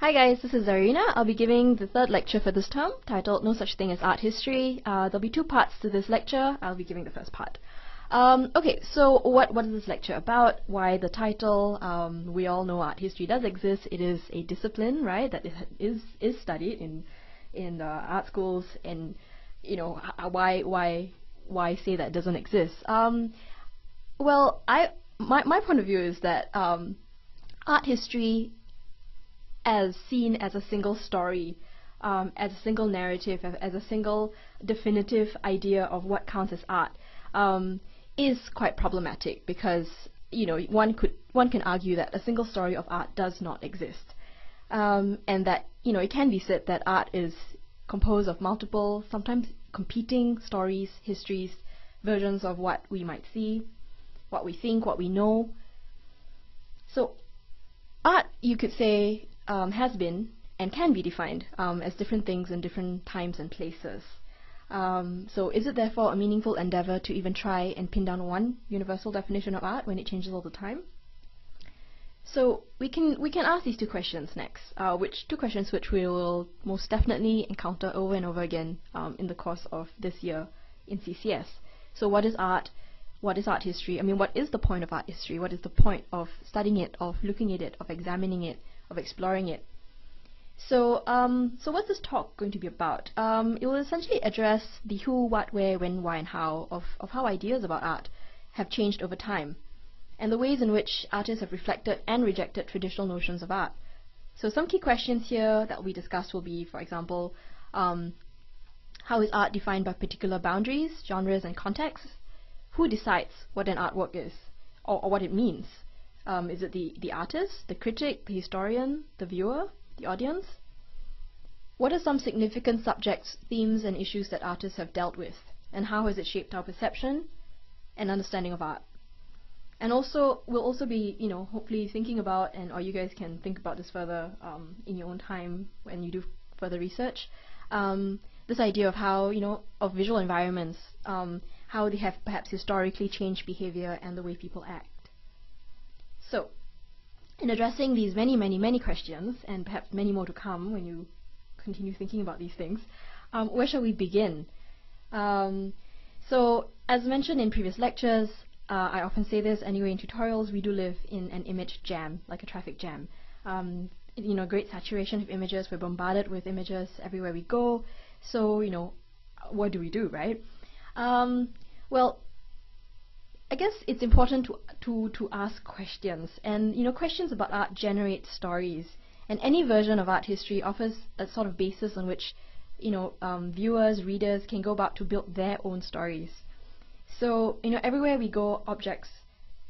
Hi guys, this is Zarina. I'll be giving the third lecture for this term, titled No Such Thing as Art History. Uh, there'll be two parts to this lecture. I'll be giving the first part. Um, okay, so what, what is this lecture about? Why the title? Um, we all know art history does exist. It is a discipline, right, that is, is studied in, in art schools and, you know, why, why, why say that doesn't exist? Um, well, I, my, my point of view is that um, art history as seen as a single story, um, as a single narrative, as a single definitive idea of what counts as art, um, is quite problematic because you know one could one can argue that a single story of art does not exist, um, and that you know it can be said that art is composed of multiple, sometimes competing stories, histories, versions of what we might see, what we think, what we know. So art, you could say, um, has been and can be defined um, as different things in different times and places. Um, so is it therefore a meaningful endeavor to even try and pin down one universal definition of art when it changes all the time? So we can we can ask these two questions next, uh, which two questions which we will most definitely encounter over and over again um, in the course of this year in CCS. So what is art? What is art history? I mean, what is the point of art history? What is the point of studying it, of looking at it, of examining it, of exploring it. So, um, so what's this talk going to be about? Um, it will essentially address the who, what, where, when, why, and how of, of how ideas about art have changed over time, and the ways in which artists have reflected and rejected traditional notions of art. So some key questions here that we discussed will be, for example, um, how is art defined by particular boundaries, genres, and contexts? Who decides what an artwork is, or, or what it means? Um, is it the, the artist, the critic, the historian, the viewer, the audience? What are some significant subjects, themes, and issues that artists have dealt with? And how has it shaped our perception and understanding of art? And also, we'll also be, you know, hopefully thinking about, and or you guys can think about this further um, in your own time when you do further research. Um, this idea of how, you know, of visual environments, um, how they have perhaps historically changed behavior and the way people act. So, in addressing these many, many, many questions, and perhaps many more to come when you continue thinking about these things, um, where shall we begin? Um, so, as mentioned in previous lectures, uh, I often say this anyway in tutorials, we do live in an image jam, like a traffic jam. Um, you know, great saturation of images, we're bombarded with images everywhere we go, so, you know, what do we do, right? Um, well, I guess it's important to to to ask questions, and you know, questions about art generate stories, and any version of art history offers a sort of basis on which you know um, viewers, readers can go about to build their own stories. So you know, everywhere we go, objects,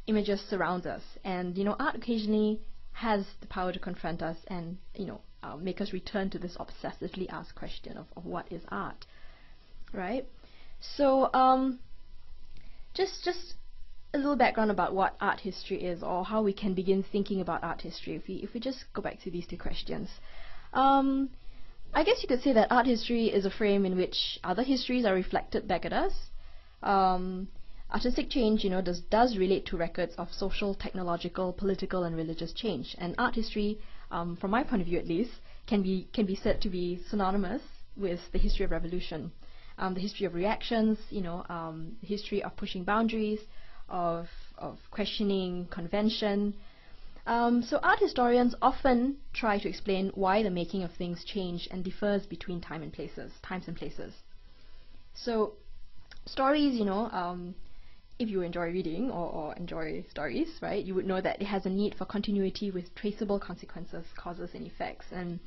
images surround us, and you know, art occasionally has the power to confront us and you know uh, make us return to this obsessively asked question of, of what is art, right? So um, just just a little background about what art history is or how we can begin thinking about art history if we, if we just go back to these two questions. Um, I guess you could say that art history is a frame in which other histories are reflected back at us. Um, artistic change, you know, does, does relate to records of social, technological, political, and religious change. And art history, um, from my point of view at least, can be, can be said to be synonymous with the history of revolution. Um, the history of reactions, you know, um, the history of pushing boundaries, of, of questioning convention. Um, so art historians often try to explain why the making of things change and differs between time and places, times and places. So stories, you know, um, if you enjoy reading or, or, enjoy stories, right, you would know that it has a need for continuity with traceable consequences, causes, and effects. And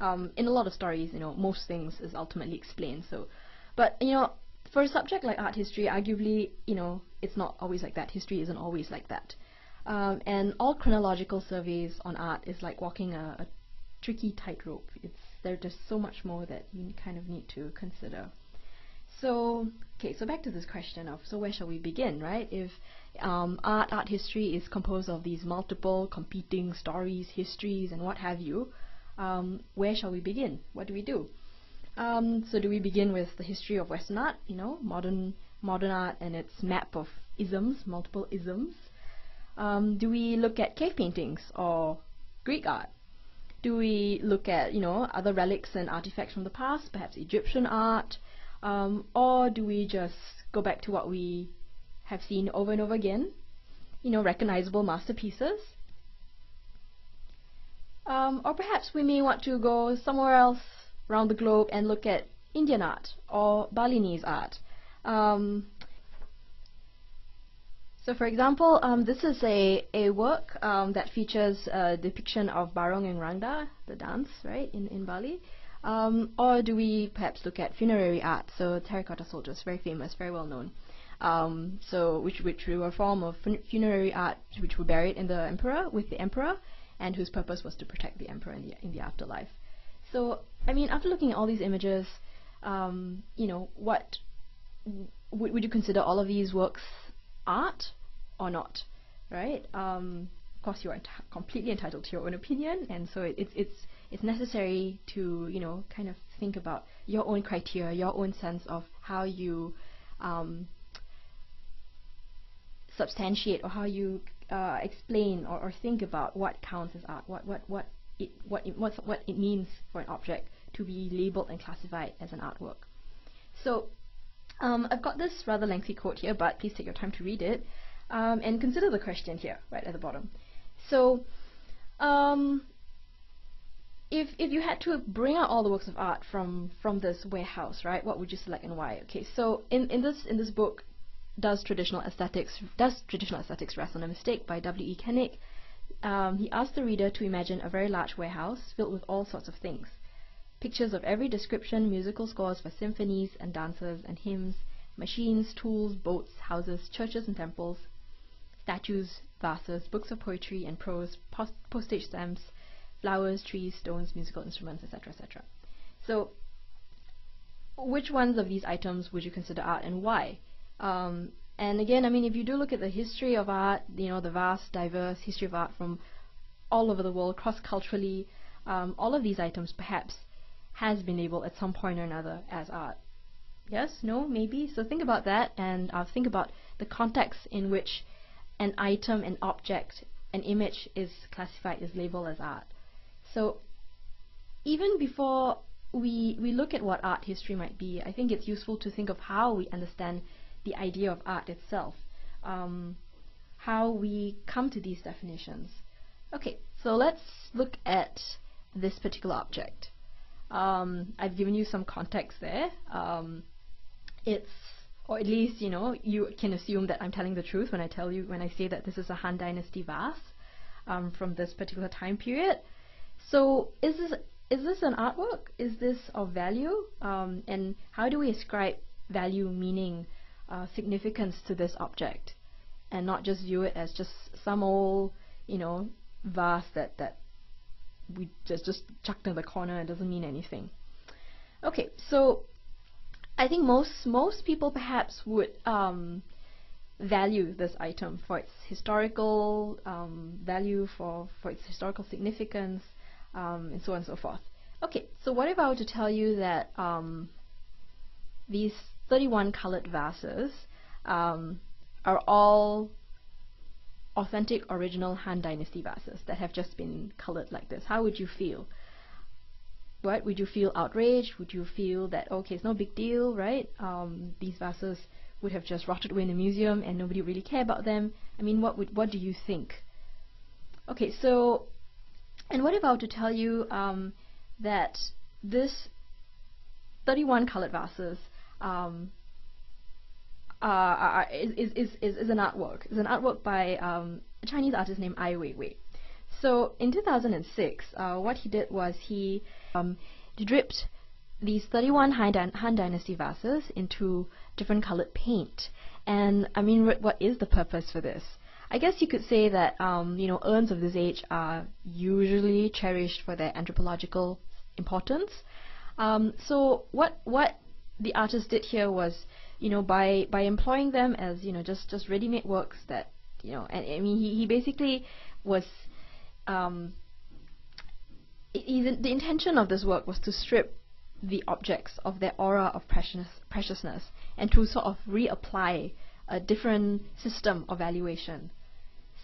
um, in a lot of stories, you know, most things is ultimately explained. So, but you know, for a subject like art history, arguably, you know, it's not always like that. History isn't always like that. Um, and all chronological surveys on art is like walking a, a tricky tightrope. It's there's just so much more that you kind of need to consider. So, okay, so back to this question of, so where shall we begin, right? If um, art, art history is composed of these multiple competing stories, histories, and what have you, um, where shall we begin? What do we do? Um, so do we begin with the history of Western art, you know, modern modern art and its map of isms, multiple isms? Um, do we look at cave paintings or Greek art? Do we look at, you know, other relics and artifacts from the past, perhaps Egyptian art? Um, or do we just go back to what we have seen over and over again? You know, recognizable masterpieces? Um, or perhaps we may want to go somewhere else around the globe and look at Indian art or Balinese art. Um, so for example, um, this is a, a work um, that features a depiction of Barong and Rangda, the dance, right, in, in Bali. Um, or do we perhaps look at funerary art? So terracotta soldiers, very famous, very well known. Um, so which which were a form of fun funerary art which were buried in the emperor with the emperor, and whose purpose was to protect the emperor in the in the afterlife. So I mean, after looking at all these images, um, you know, what would you consider all of these works art or not, right? Um, of course, you are completely entitled to your own opinion, and so it, it's it's it's necessary to you know kind of think about your own criteria, your own sense of how you um, substantiate or how you uh, explain or, or think about what counts as art, what what what it what it, what what it means for an object to be labeled and classified as an artwork. So um, I've got this rather lengthy quote here, but please take your time to read it um, and consider the question here, right at the bottom. So, um, if if you had to bring out all the works of art from from this warehouse, right, what would you select and why? Okay, so in in this in this book, does traditional aesthetics does traditional aesthetics rest on a mistake by W. E. Kennick? Um, he asked the reader to imagine a very large warehouse filled with all sorts of things. Pictures of every description, musical scores for symphonies and dances and hymns, machines, tools, boats, houses, churches and temples, statues, vases, books of poetry and prose, post postage stamps, flowers, trees, stones, musical instruments, etc., etc. So, which ones of these items would you consider art and why? Um, and again, I mean, if you do look at the history of art, you know, the vast, diverse history of art from all over the world, cross-culturally, um, all of these items perhaps has been labeled at some point or another as art. Yes? No? Maybe? So think about that and uh, think about the context in which an item, an object, an image is classified, is labeled as art. So even before we, we look at what art history might be, I think it's useful to think of how we understand the idea of art itself, um, how we come to these definitions. Okay, so let's look at this particular object. Um, I've given you some context there. Um, it's or at least you know you can assume that I'm telling the truth when I tell you when I say that this is a Han Dynasty vase um, from this particular time period. So is this is this an artwork? Is this of value? Um, and how do we ascribe value, meaning, uh, significance to this object, and not just view it as just some old you know vase that that we just just chucked in the corner and doesn't mean anything. Okay, so I think most most people perhaps would um, value this item for its historical um, value, for for its historical significance, um, and so on and so forth. Okay, so what if I were to tell you that um, these 31 colored vases um, are all authentic original Han Dynasty vases that have just been colored like this? How would you feel? what would you feel outraged? Would you feel that okay, it's no big deal, right? Um, these vases would have just rotted away in a museum and nobody really care about them. I mean, what would what do you think? Okay, so and what if I were to tell you um, that this 31 colored vases um, are, are, is, is, is, is an artwork. It's an artwork by um, a Chinese artist named Ai Weiwei. So in 2006, uh, what he did was he um, dripped these 31 Han, Han Dynasty vases into different colored paint. And I mean, what is the purpose for this? I guess you could say that um, you know urns of this age are usually cherished for their anthropological importance. Um, so what what the artist did here was, you know, by by employing them as you know just just ready-made works that you know, and I mean he he basically was um, the intention of this work was to strip the objects of their aura of precious, preciousness and to sort of reapply a different system of valuation.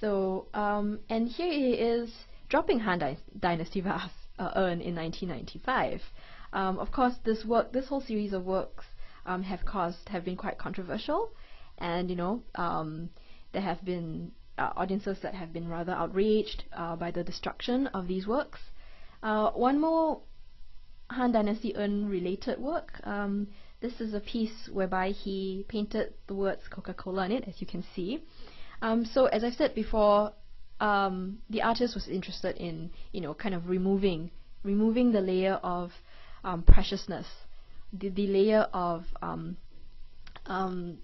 So, um, and here he is dropping Han Dynasty vase, uh, urn in 1995. Um, of course, this work, this whole series of works, um, have caused have been quite controversial, and you know, um, there have been uh, audiences that have been rather outraged uh, by the destruction of these works. Uh, one more Han Dynasty Urn related work. Um, this is a piece whereby he painted the words Coca-Cola on it, as you can see. Um, so as I've said before, um, the artist was interested in, you know, kind of removing, removing the layer of um, preciousness, the, the layer of um, um,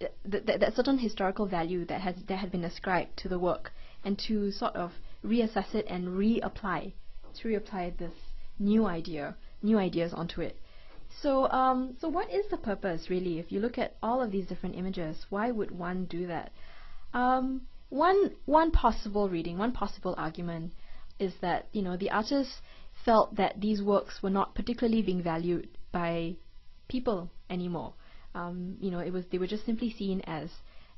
th th that certain historical value that has that had been ascribed to the work, and to sort of reassess it and reapply, to reapply this new idea, new ideas onto it. So, um, so what is the purpose really? If you look at all of these different images, why would one do that? Um, one one possible reading, one possible argument is that you know the artist felt that these works were not particularly being valued by people anymore. Um, you know, it was they were just simply seen as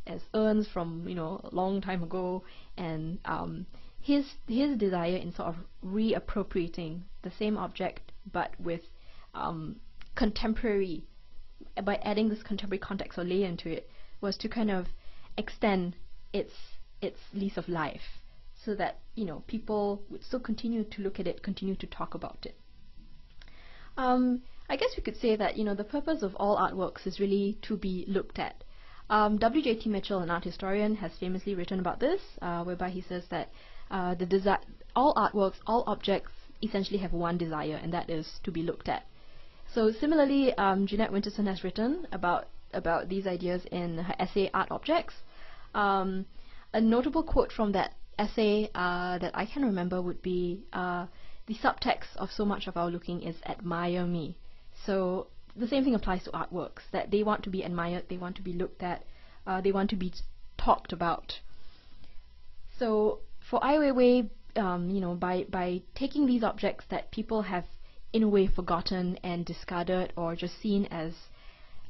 as urns from you know a long time ago, and um, his his desire in sort of reappropriating the same object but with um, contemporary by adding this contemporary context or layer into it was to kind of extend its its lease of life so that you know people would still continue to look at it, continue to talk about it. Um, I guess we could say that you know the purpose of all artworks is really to be looked at. Um, W.J.T. Mitchell, an art historian, has famously written about this, uh, whereby he says that uh, the desi all artworks, all objects essentially have one desire, and that is to be looked at. So similarly, um, Jeanette Winterson has written about about these ideas in her essay Art Objects. Um, a notable quote from that essay uh, that I can remember would be uh, the subtext of so much of our looking is admire me. So the same thing applies to artworks that they want to be admired, they want to be looked at, uh, they want to be talked about. So for Ai Weiwei, um, you know, by by taking these objects that people have in a way forgotten and discarded or just seen as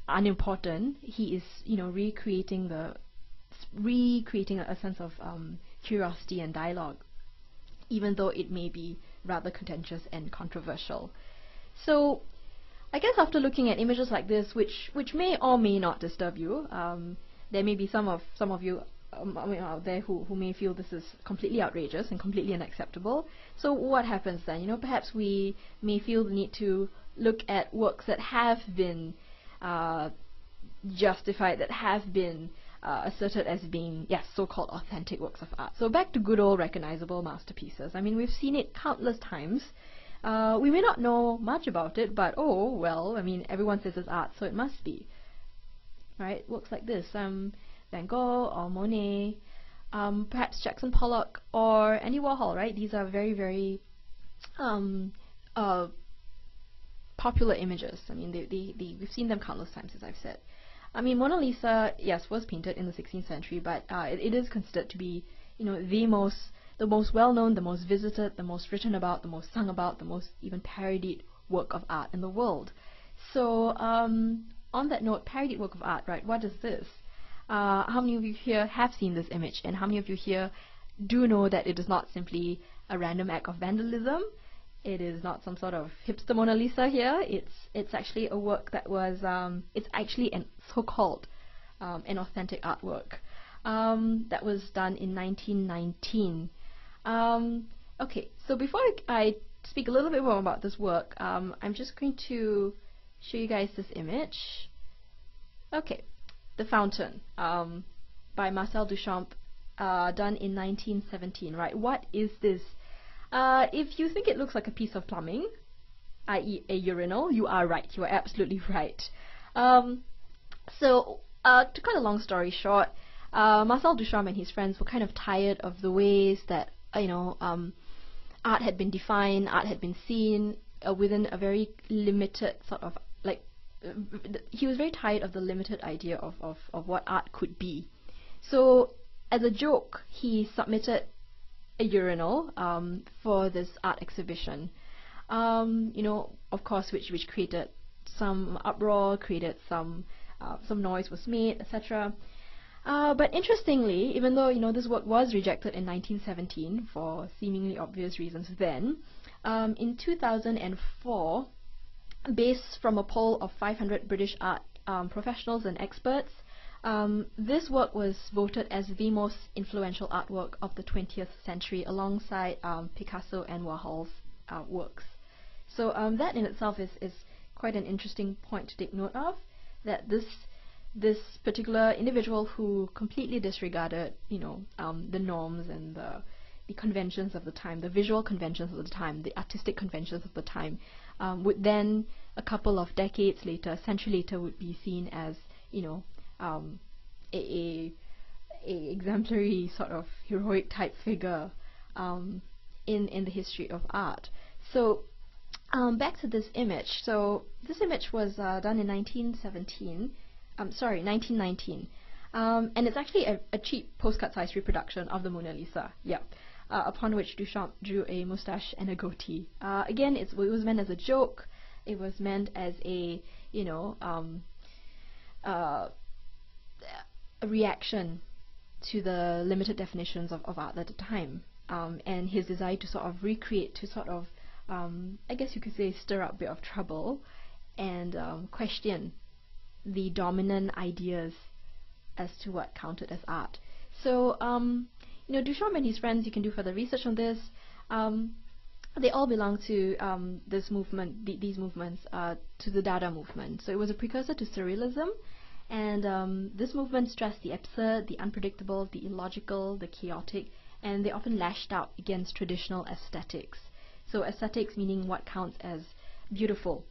unimportant, he is, you know, recreating the recreating a, a sense of um, curiosity and dialogue, even though it may be rather contentious and controversial. So, I guess after looking at images like this, which which may or may not disturb you, um, there may be some of some of you um, out there who, who may feel this is completely outrageous and completely unacceptable. So what happens then? You know, perhaps we may feel the need to look at works that have been uh, justified, that have been uh, asserted as being, yes, so-called authentic works of art. So back to good old recognizable masterpieces. I mean, we've seen it countless times. Uh, we may not know much about it, but oh, well, I mean, everyone says it's art, so it must be. Right? Works like this. Um, Van Gogh or Monet, um, perhaps Jackson Pollock or Andy Warhol, right? These are very, very um, uh, popular images. I mean, they, they, they, we've seen them countless times, as I've said. I mean, Mona Lisa, yes, was painted in the 16th century, but uh, it, it is considered to be, you know, the most, the most well-known, the most visited, the most written about, the most sung about, the most even parodied work of art in the world. So, um, on that note, parodied work of art, right? What is this? Uh, how many of you here have seen this image and how many of you here do know that it is not simply a random act of vandalism it is not some sort of hipster Mona Lisa here it's it's actually a work that was um, it's actually an so-called um, an authentic artwork um, that was done in 1919 um, okay so before I speak a little bit more about this work um, I'm just going to show you guys this image okay the Fountain um, by Marcel Duchamp, uh, done in 1917, right? What is this? Uh, if you think it looks like a piece of plumbing, i.e. a urinal, you are right. You are absolutely right. Um, so, uh, to cut a long story short, uh, Marcel Duchamp and his friends were kind of tired of the ways that, uh, you know, um, art had been defined, art had been seen uh, within a very limited sort of like he was very tired of the limited idea of, of, of what art could be. So, as a joke, he submitted a urinal um, for this art exhibition. Um, you know, of course, which which created some uproar, created some uh, some noise was made, etc. Uh, but interestingly, even though you know this work was rejected in 1917 for seemingly obvious reasons then, um, in 2004, based from a poll of 500 British art um, professionals and experts, um, this work was voted as the most influential artwork of the 20th century alongside um, Picasso and Warhol's uh, works. So um, that in itself is, is quite an interesting point to take note of, that this this particular individual who completely disregarded, you know, um, the norms and the the conventions of the time, the visual conventions of the time, the artistic conventions of the time, um, would then a couple of decades later, a century later, would be seen as, you know, um, a, a, a exemplary sort of heroic type figure um, in in the history of art. So um, back to this image. So this image was uh, done in 1917 um, sorry, 1919. Um, and it's actually a, a cheap postcard-sized reproduction of the Mona Lisa. Yep. Uh, upon which Duchamp drew a mustache and a goatee. Uh, again, it was meant as a joke. It was meant as a, you know, um, uh, a reaction to the limited definitions of, of art at the time. Um, and his desire to sort of recreate, to sort of, um, I guess you could say, stir up a bit of trouble and um, question the dominant ideas as to what counted as art. So, um, you know, Duchamp and his friends, you can do further research on this. Um, they all belong to um, this movement, th these movements, uh, to the Dada movement. So it was a precursor to Surrealism, and um, this movement stressed the absurd, the unpredictable, the illogical, the chaotic, and they often lashed out against traditional aesthetics. So aesthetics meaning what counts as beautiful,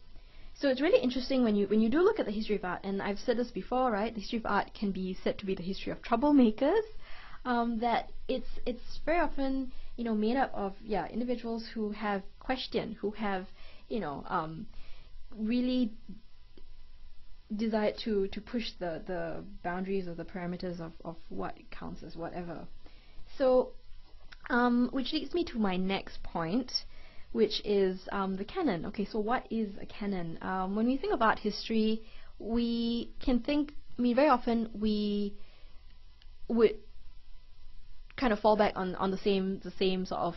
so it's really interesting when you when you do look at the history of art, and I've said this before, right? The history of art can be said to be the history of troublemakers. Um, that it's it's very often you know made up of yeah individuals who have questioned, who have you know um, really desired to to push the the boundaries or the parameters of of what counts as whatever. So, um, which leads me to my next point, which is um, the canon. Okay, so what is a canon? Um, when we think of art history, we can think. I mean, very often we would kind of fall back on on the same the same sort of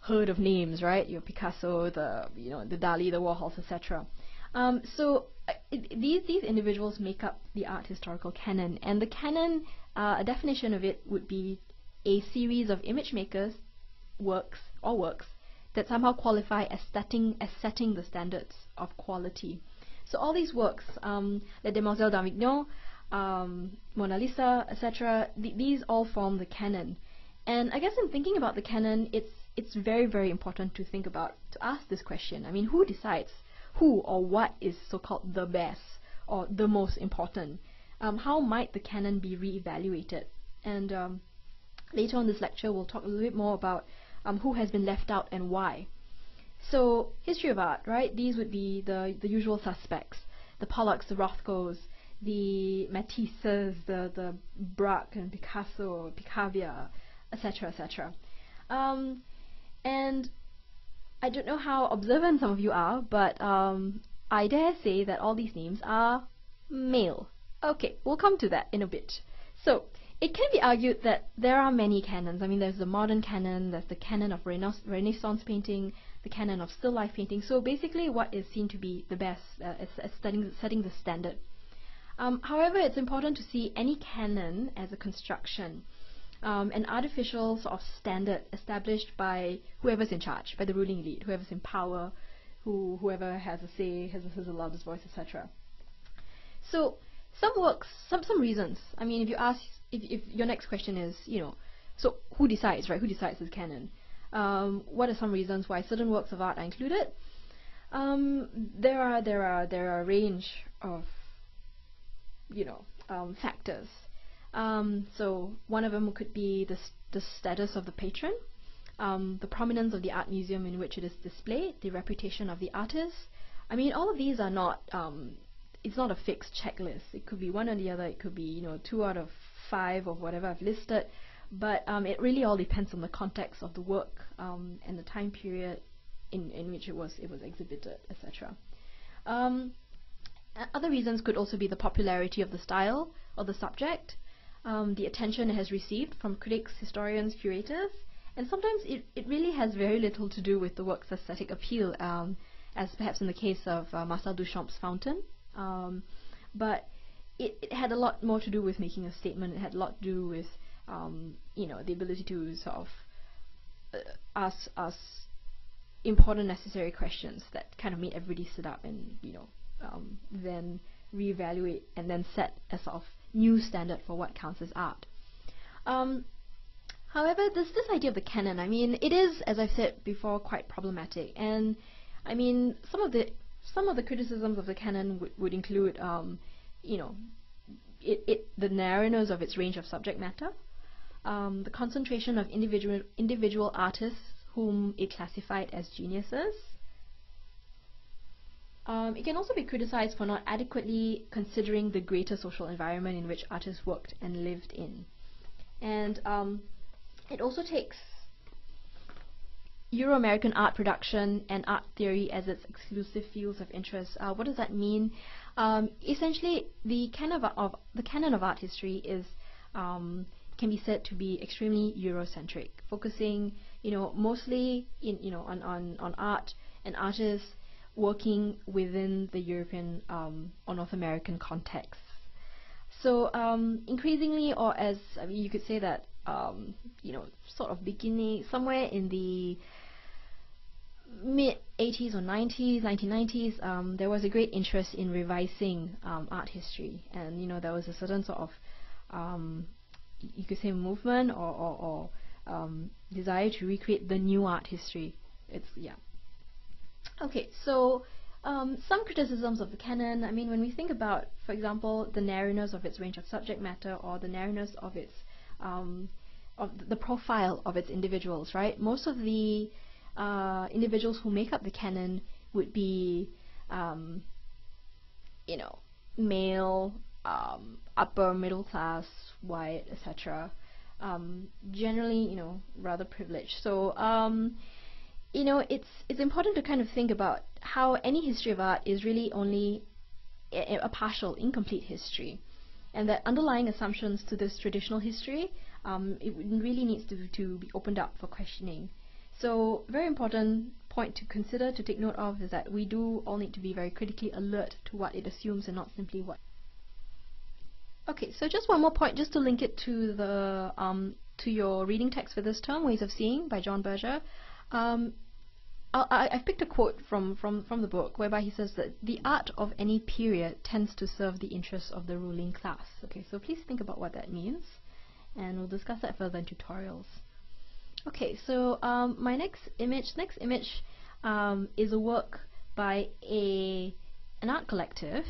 herd of names, right? Your Picasso, the you know the Dali, the Warhols, etc. Um, so uh, these these individuals make up the art historical canon, and the canon, uh, a definition of it would be a series of image makers' works or works that somehow qualify as setting, as setting the standards of quality. So all these works, um, Les Demoiselles d'Avignon, um, Mona Lisa, etc., th these all form the canon. And I guess in thinking about the canon, it's it's very very important to think about to ask this question. I mean, who decides who or what is so-called the best or the most important? Um, how might the canon be re-evaluated? And um, later on this lecture, we'll talk a little bit more about um, who has been left out and why. So history of art, right? These would be the the usual suspects: the Pollocks, the Rothkos, the Matisses, the the Braque and Picasso, Picabia, etc., etc. Um, and I don't know how observant some of you are, but um, I dare say that all these names are male. Okay, we'll come to that in a bit. So it can be argued that there are many canons. I mean, there's the modern canon, there's the canon of Renaissance painting, the canon of still life painting. So basically, what is seen to be the best uh, is, is setting, setting the standard. Um, however, it's important to see any canon as a construction, um, an artificial sort of standard established by whoever's in charge, by the ruling elite, whoever's in power, who whoever has a say, has, has the loudest voice, etc. So some works, some some reasons. I mean, if you ask if, if your next question is, you know, so who decides, right? Who decides this canon? Um, what are some reasons why certain works of art are included? Um, there are there are there are a range of, you know, um, factors. Um, so one of them could be the the status of the patron, um, the prominence of the art museum in which it is displayed, the reputation of the artist. I mean, all of these are not um, it's not a fixed checklist. It could be one or the other. It could be you know two out of five or whatever I've listed, but um, it really all depends on the context of the work um, and the time period in, in which it was it was exhibited, etc. Um, other reasons could also be the popularity of the style or the subject. Um, the attention it has received from critics, historians, curators, and sometimes it, it really has very little to do with the work's aesthetic appeal, um, as perhaps in the case of uh, Marcel Duchamp's Fountain. Um, but it, it, had a lot more to do with making a statement. It had a lot to do with, um, you know, the ability to sort of uh, ask ask important, necessary questions that kind of made everybody sit up and, you know, um, then reevaluate and then set a sort of new standard for what counts as art. Um, however, this this idea of the canon, I mean, it is, as I've said before, quite problematic. And I mean, some of the some of the criticisms of the canon would, would include, um, you know, it, it the narrowness of its range of subject matter, um, the concentration of individual individual artists whom it classified as geniuses, um, it can also be criticized for not adequately considering the greater social environment in which artists worked and lived in. And um, it also takes Euro-American art production and art theory as its exclusive fields of interest. Uh, what does that mean? Um, essentially, the canon of, of, the canon of art history is um, can be said to be extremely Eurocentric, focusing, you know, mostly in you know on on, on art and artists working within the European um, or North American context. So um, increasingly, or as I mean, you could say that um, you know, sort of beginning somewhere in the mid 80s or 90s, 1990s, um, there was a great interest in revising um, art history, and you know there was a certain sort of um, you could say movement or, or, or um, desire to recreate the new art history. It's yeah, Okay, so um, some criticisms of the canon, I mean, when we think about, for example, the narrowness of its range of subject matter or the narrowness of its, um, of the profile of its individuals, right? Most of the uh, individuals who make up the canon would be, um, you know, male, um, upper middle class, white, etc. Um, generally, you know, rather privileged. So, um, you know, it's it's important to kind of think about how any history of art is really only a, a partial, incomplete history, and that underlying assumptions to this traditional history, um, it really needs to to be opened up for questioning. So, very important point to consider to take note of is that we do all need to be very critically alert to what it assumes and not simply what. Okay, so just one more point, just to link it to the um, to your reading text for this term, Ways of Seeing by John Berger. Um, I, have picked a quote from, from, from the book whereby he says that the art of any period tends to serve the interests of the ruling class. Okay, so please think about what that means, and we'll discuss that further in tutorials. Okay, so um, my next image, next image um, is a work by a an art collective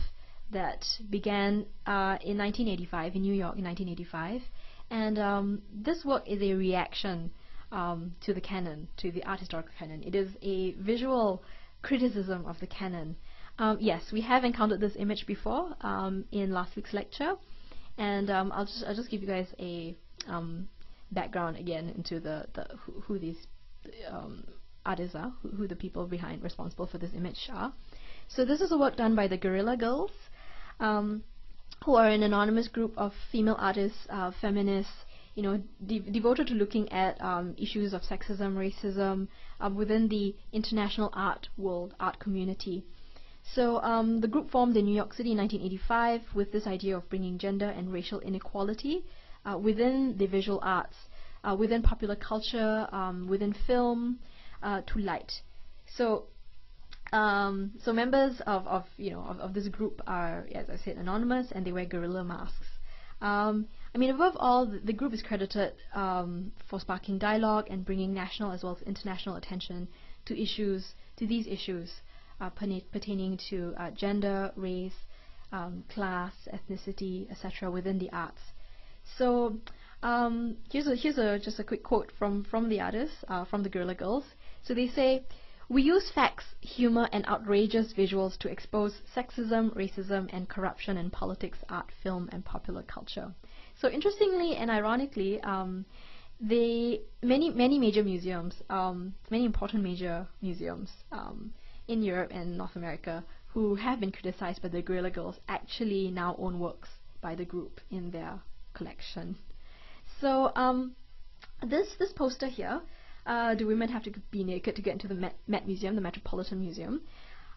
that began uh, in 1985 in New York in 1985, and um, this work is a reaction um, to the canon, to the art historical canon. It is a visual criticism of the canon. Um, yes, we have encountered this image before um, in last week's lecture, and um, I'll just I'll just give you guys a um, background again into the, the who, who these um, artists are, who, who the people behind responsible for this image are. So this is a work done by the Guerrilla Girls, who are an anonymous group of female artists, uh, feminists, you know, de devoted to looking at um, issues of sexism, racism uh, within the international art world, art community. So um, the group formed in New York City in 1985 with this idea of bringing gender and racial inequality uh, within the visual arts, uh, within popular culture, um, within film, uh, to light. So um, so members of, of you know of, of, this group are, as I said, anonymous, and they wear gorilla masks. Um, I mean, above all, the, the group is credited um, for sparking dialogue and bringing national as well as international attention to issues, to these issues uh, pertaining to uh, gender, race, um, class, ethnicity, etc. within the arts. So um, here's a here's a just a quick quote from from the artists, uh, from the Guerrilla Girls. So they say. We use facts, humor, and outrageous visuals to expose sexism, racism, and corruption in politics, art, film, and popular culture. So interestingly and ironically, um, many many major museums, um, many important major museums um, in Europe and North America, who have been criticized by the Guerrilla Girls, actually now own works by the group in their collection. So um, this this poster here, uh, do women have to be naked to get into the Met, Met Museum, the Metropolitan Museum?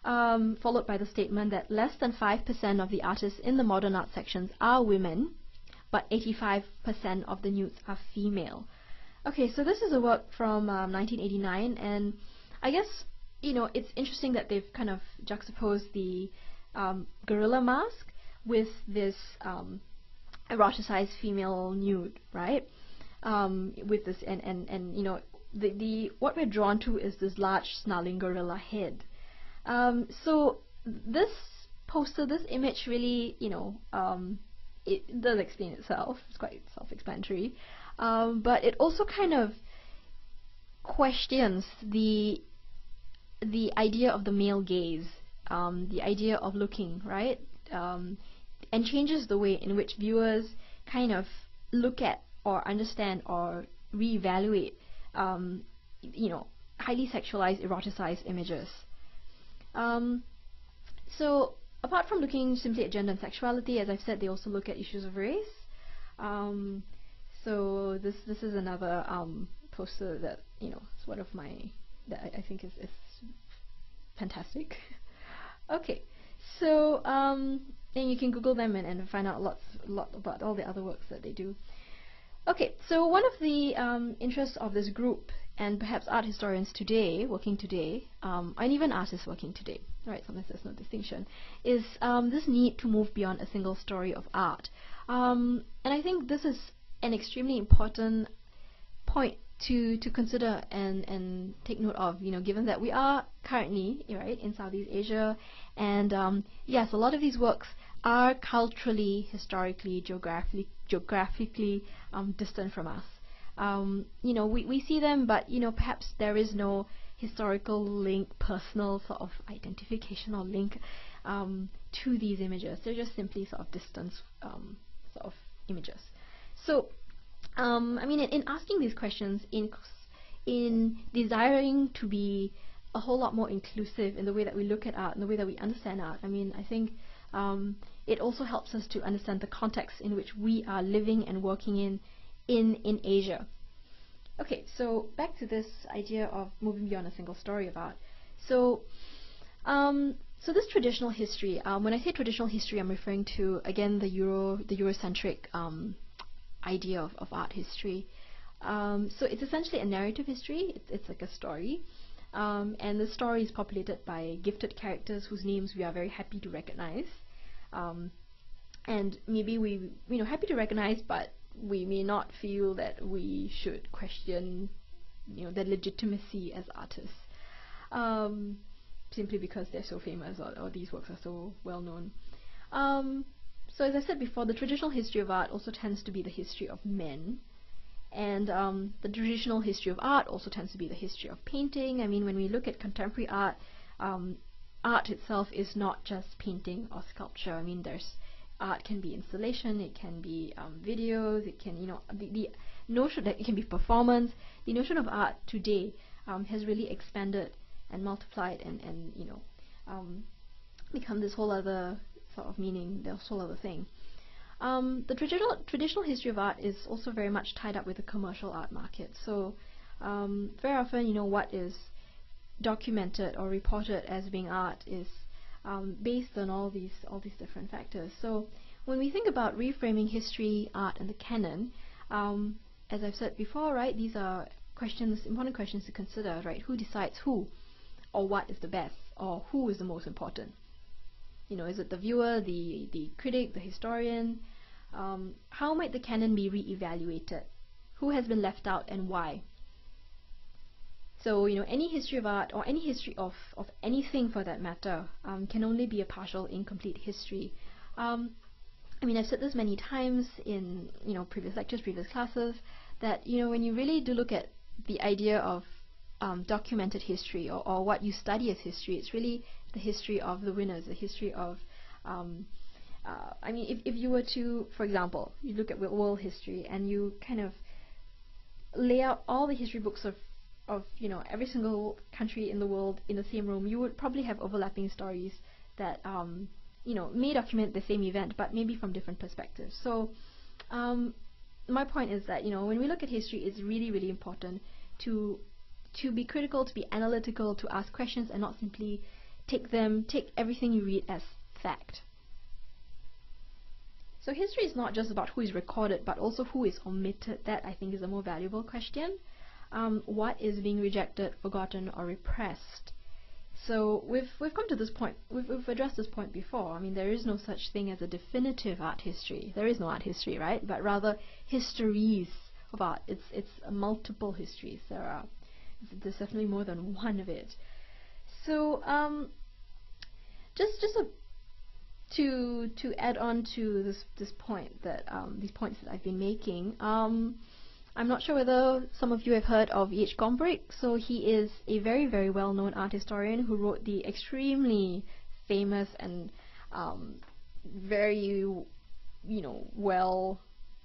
Um, followed by the statement that less than 5% of the artists in the modern art sections are women, but 85% of the nudes are female. Okay, so this is a work from um, 1989, and I guess you know it's interesting that they've kind of juxtaposed the um, gorilla mask with this um, eroticized female nude, right? Um, with this and, and, and you know the the what we're drawn to is this large snarling gorilla head. Um, so this poster, this image really, you know, um, it does explain itself. It's quite self-explanatory, um, but it also kind of questions the the idea of the male gaze, um, the idea of looking, right? Um, and changes the way in which viewers kind of look at or understand or reevaluate, um, you know, highly sexualized, eroticized images. Um, so apart from looking simply at gender and sexuality, as I've said, they also look at issues of race. Um, so this this is another um, poster that you know is one of my that I, I think is, is fantastic. okay, so um, and you can Google them and, and find out lots lot about all the other works that they do. Okay, so one of the um, interests of this group, and perhaps art historians today, working today, um, and even artists working today, right, sometimes there's no distinction, is um, this need to move beyond a single story of art. Um, and I think this is an extremely important point to to consider and and take note of you know given that we are currently right in Southeast Asia and um, yes a lot of these works are culturally historically geographically geographically um, distant from us um, you know we, we see them but you know perhaps there is no historical link personal sort of identification or link um, to these images they're just simply sort of distance um, sort of images so um, I mean, in, in, asking these questions, in in desiring to be a whole lot more inclusive in the way that we look at art and the way that we understand art, I mean, I think um, it also helps us to understand the context in which we are living and working in in in Asia. Okay, so back to this idea of moving beyond a single story art. So, um, so this traditional history. Um, when I say traditional history, I'm referring to again the Euro, the Eurocentric um, idea of, of art history. Um, so it's essentially a narrative history. It's, it's like a story. Um, and the story is populated by gifted characters whose names we are very happy to recognize. Um, and maybe we, you know, happy to recognize, but we may not feel that we should question, you know, their legitimacy as artists, um, simply because they're so famous or, or these works are so well known. Um, so as I said before, the traditional history of art also tends to be the history of men. And um, the traditional history of art also tends to be the history of painting. I mean, when we look at contemporary art, um, art itself is not just painting or sculpture. I mean, there's art can be installation, it can be um, videos, it can, you know, the, the notion that it can be performance. The notion of art today um, has really expanded and multiplied and, and you know, um, become this whole other sort of meaning this whole other thing. Um, the traditional traditional history of art is also very much tied up with the commercial art market. So um, very often, you know, what is documented or reported as being art is um, based on all these all these different factors. So when we think about reframing history, art, and the canon, um, as I've said before, right, these are questions, important questions to consider, right? Who decides who, or what is the best, or who is the most important? you know, is it the viewer, the, the critic, the historian? Um, how might the canon be re-evaluated? Who has been left out and why? So, you know, any history of art or any history of, of anything for that matter um, can only be a partial, incomplete history. Um, I mean, I've said this many times in, you know, previous lectures, previous classes, that, you know, when you really do look at the idea of um, documented history or, or what you study as history, it's really the history of the winners, the history of um, uh, I mean, if, if you were to, for example, you look at world history and you kind of lay out all the history books of, of you know every single country in the world in the same room, you would probably have overlapping stories that um, you know may document the same event, but maybe from different perspectives. So Um, my point is that you know when we look at history, it's really really important to to be critical, to be analytical, to ask questions, and not simply take them take everything you read as fact. So history is not just about who is recorded, but also who is omitted. That I think is a more valuable question. Um, what is being rejected, forgotten, or repressed? So we've we've come to this point. We've, we've addressed this point before. I mean, there is no such thing as a definitive art history. There is no art history, right? But rather histories of art. It's it's multiple histories. There are there's definitely more than one of it. So um, just just a, to to add on to this this point that um, these points that I've been making. Um, I'm not sure whether some of you have heard of E.H. Gombrich. So he is a very, very well-known art historian who wrote the extremely famous and um, very, you know, well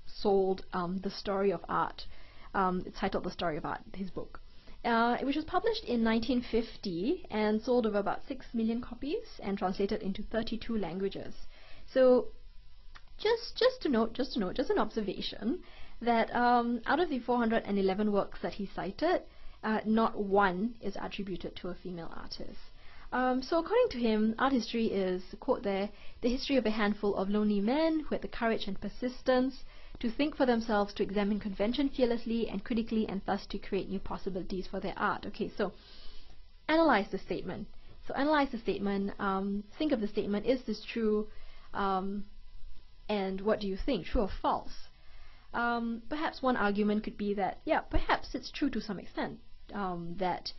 sold um, The Story of Art. Um, it's titled The Story of Art, his book. Uh, which was published in 1950 and sold over about 6 million copies and translated into 32 languages. So just just to note, just to note, just an observation that um, out of the 411 works that he cited, uh, not one is attributed to a female artist. Um, so according to him, art history is, quote there, the history of a handful of lonely men who had the courage and persistence to think for themselves, to examine convention fearlessly and critically, and thus to create new possibilities for their art. Okay, so analyze the statement. So analyze the statement, um, think of the statement, is this true, um, and what do you think, true or false? Um, perhaps one argument could be that, yeah, perhaps it's true to some extent um, that,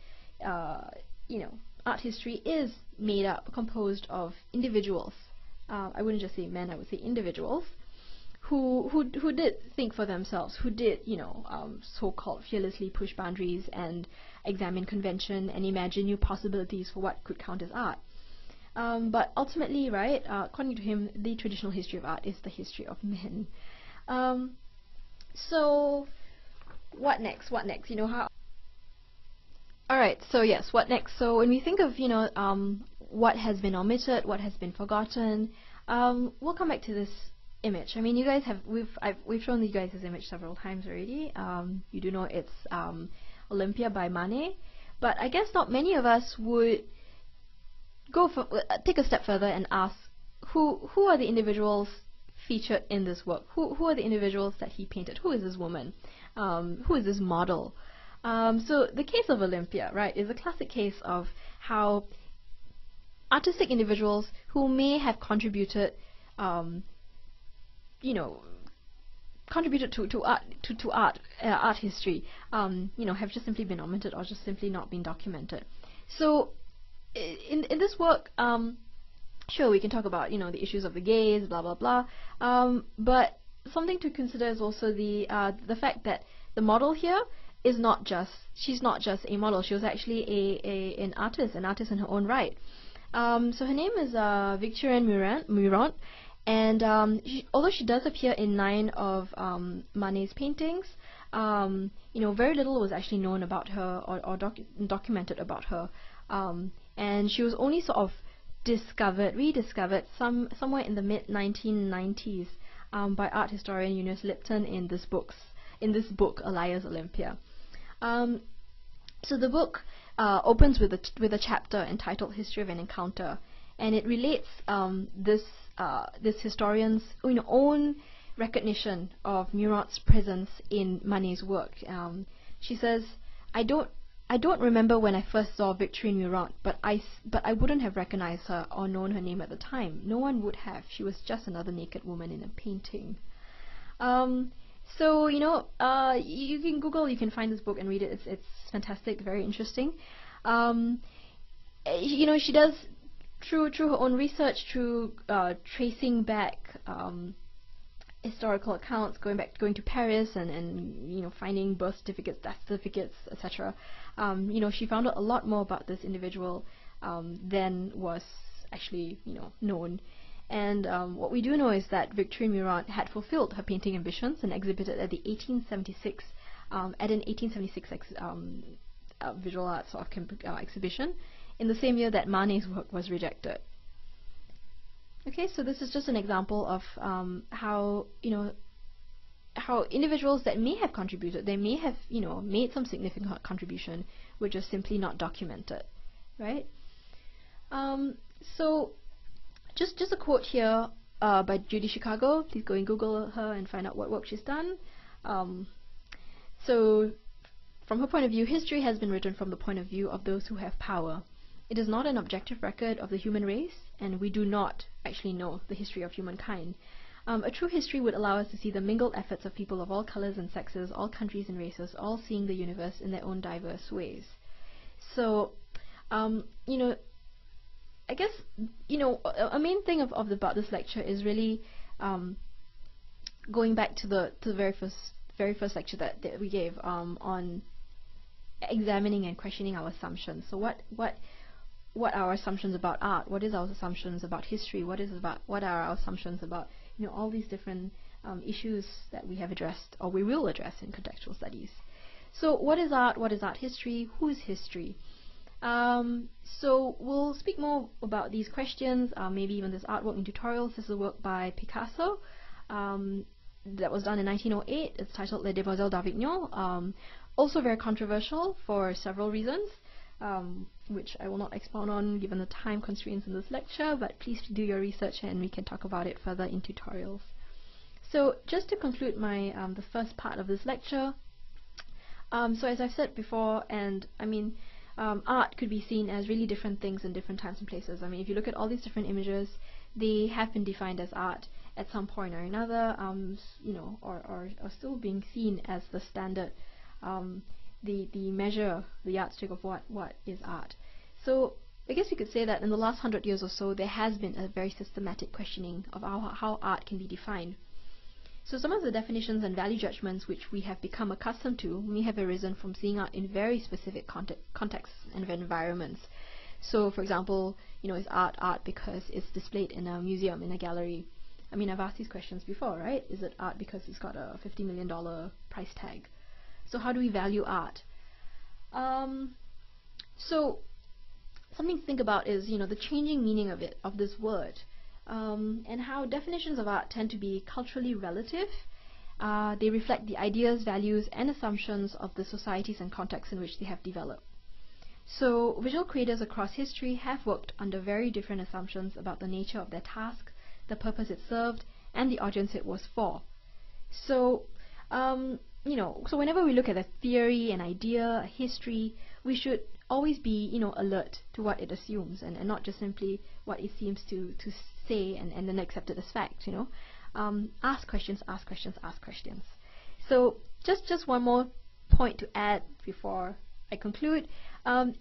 uh, you know, art history is made up, composed of individuals. Uh, I wouldn't just say men, I would say individuals who who who did think for themselves, who did you know um, so-called fearlessly push boundaries and examine convention and imagine new possibilities for what could count as art. Um, but ultimately, right, uh, according to him, the traditional history of art is the history of men. Um, so, what next? What next? You know how? All right. So yes, what next? So when we think of you know um, what has been omitted, what has been forgotten, um, we'll come back to this image. I mean, you guys have we've I've, we've shown you guys this image several times already. Um, you do know it's um, Olympia by Manet, but I guess not many of us would go for uh, take a step further and ask who who are the individuals featured in this work? Who, who are the individuals that he painted? Who is this woman? Um, who is this model? Um, so the case of Olympia, right, is a classic case of how artistic individuals who may have contributed, um, you know, contributed to, to art to, to art uh, art history, um, you know, have just simply been omitted or just simply not been documented. So in in this work, um, sure, we can talk about, you know, the issues of the gaze, blah, blah, blah. Um, but something to consider is also the, uh, the fact that the model here is not just, she's not just a model, she was actually a, a an artist, an artist in her own right. Um, so her name is uh, Victorine Meurent, and um, she, although she does appear in nine of um, Manet's paintings, um, you know, very little was actually known about her or, or docu documented about her. Um, and she was only sort of discovered, rediscovered some somewhere in the mid 1990s um, by art historian Eunice Lipton in this books in this book Alias Olympia. Um, so the book uh, opens with a with a chapter entitled History of an Encounter, and it relates um, this uh, this historian's you know, own recognition of Meurent's presence in Manet's work. Um, she says, "I don't I don't remember when I first saw Victorine Meurent, but I, but I wouldn't have recognized her or known her name at the time. No one would have. She was just another naked woman in a painting. Um, so, you know, uh, you can Google, you can find this book and read it. It's, it's fantastic, very interesting. Um, you know, she does, through, through her own research, through uh, tracing back um, historical accounts, going back, going to Paris, and, and you know, finding birth certificates, death certificates, etc. Um, you know, she found out a lot more about this individual um, than was actually, you know, known. And um, what we do know is that Victorine Meurent had fulfilled her painting ambitions and exhibited at the 1876 um, at an 1876 ex um, uh, visual arts sort of uh, exhibition in the same year that Manet's work was rejected. Okay, so this is just an example of um, how you know how individuals that may have contributed, they may have, you know, made some significant contribution, which are simply not documented, right? Um, so, just just a quote here uh, by Judy Chicago. Please go and Google her and find out what work she's done. Um, so, from her point of view, history has been written from the point of view of those who have power. It is not an objective record of the human race, and we do not actually know the history of humankind. Um, a true history would allow us to see the mingled efforts of people of all colors and sexes, all countries and races, all seeing the universe in their own diverse ways. So, um, you know, I guess, you know, a, main thing of, of the, about this lecture is really um, going back to the to the very first very first lecture that, that we gave um, on examining and questioning our assumptions. So what what what are our assumptions about art? What is our assumptions about history? What is about what are our assumptions about you know all these different um, issues that we have addressed or we will address in contextual studies. So what is art? What is art history? Who is history? Um, so we'll speak more about these questions, uh, maybe even this artwork in tutorials. This is a work by Picasso um, that was done in 1908. It's titled Les Demoiselles d'Avignon. Um, also very controversial for several reasons um, which I will not expound on given the time constraints in this lecture, but please do your research and we can talk about it further in tutorials. So just to conclude my um, the first part of this lecture, um, so as I've said before, and I mean, um, art could be seen as really different things in different times and places. I mean, if you look at all these different images, they have been defined as art at some point or another, um, you know, or, or, or still being seen as the standard um, the the measure, the yardstick of what what is art. So I guess we could say that in the last hundred years or so, there has been a very systematic questioning of how, how art can be defined. So some of the definitions and value judgments which we have become accustomed to may have arisen from seeing art in very specific context, contexts and environments. So, for example, you know, is art art because it's displayed in a museum, in a gallery? I mean, I've asked these questions before, right? Is it art because it's got a $50 million price tag? So how do we value art? Um, so something to think about is you know the changing meaning of it of this word um, and how definitions of art tend to be culturally relative. Uh, they reflect the ideas, values, and assumptions of the societies and contexts in which they have developed. So visual creators across history have worked under very different assumptions about the nature of their task, the purpose it served, and the audience it was for. So um, you know, so whenever we look at a theory, an idea, a history, we should always be, you know, alert to what it assumes and, and not just simply what it seems to, to say and, and then accept it as fact, you know. Um, ask questions, ask questions, ask questions. So just, just one more point to add before I conclude. Um,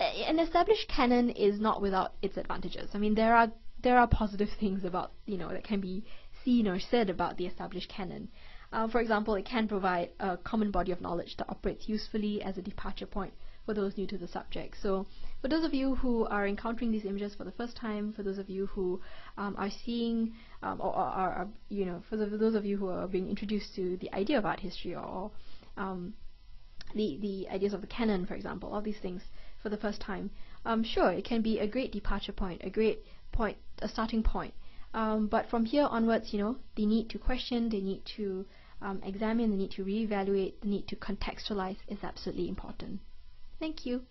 an established canon is not without its advantages. I mean, there are there are positive things about you know that can be seen or said about the established canon. Uh, for example, it can provide a common body of knowledge that operates usefully as a departure point for those new to the subject. So for those of you who are encountering these images for the first time, for those of you who um, are seeing, um, or, are, you know, for, for, those of you who are being introduced to the idea of art history or um, the, the ideas of the canon, for example, all these things for the first time, um, sure, it can be a great departure point, a great point, a starting point. Um, but from here onwards, you know, they need to question, they need to um, examine, the need to reevaluate, the need to contextualize is absolutely important. Thank you.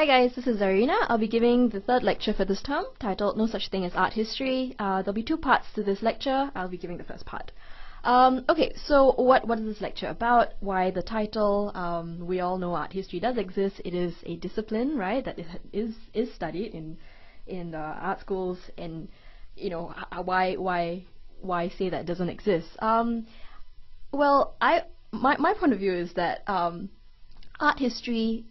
Hi guys, this is Zarina. I'll be giving the third lecture for this term, titled No Such Thing as Art History. Uh, there'll be two parts to this lecture. I'll be giving the first part. Um, okay, so what, what is this lecture about? Why the title? Um, we all know art history does exist. It is a discipline, right, that is, is studied in, in art schools and, you know, why, why, why say that doesn't exist? Um, well, I, my, my point of view is that um, art history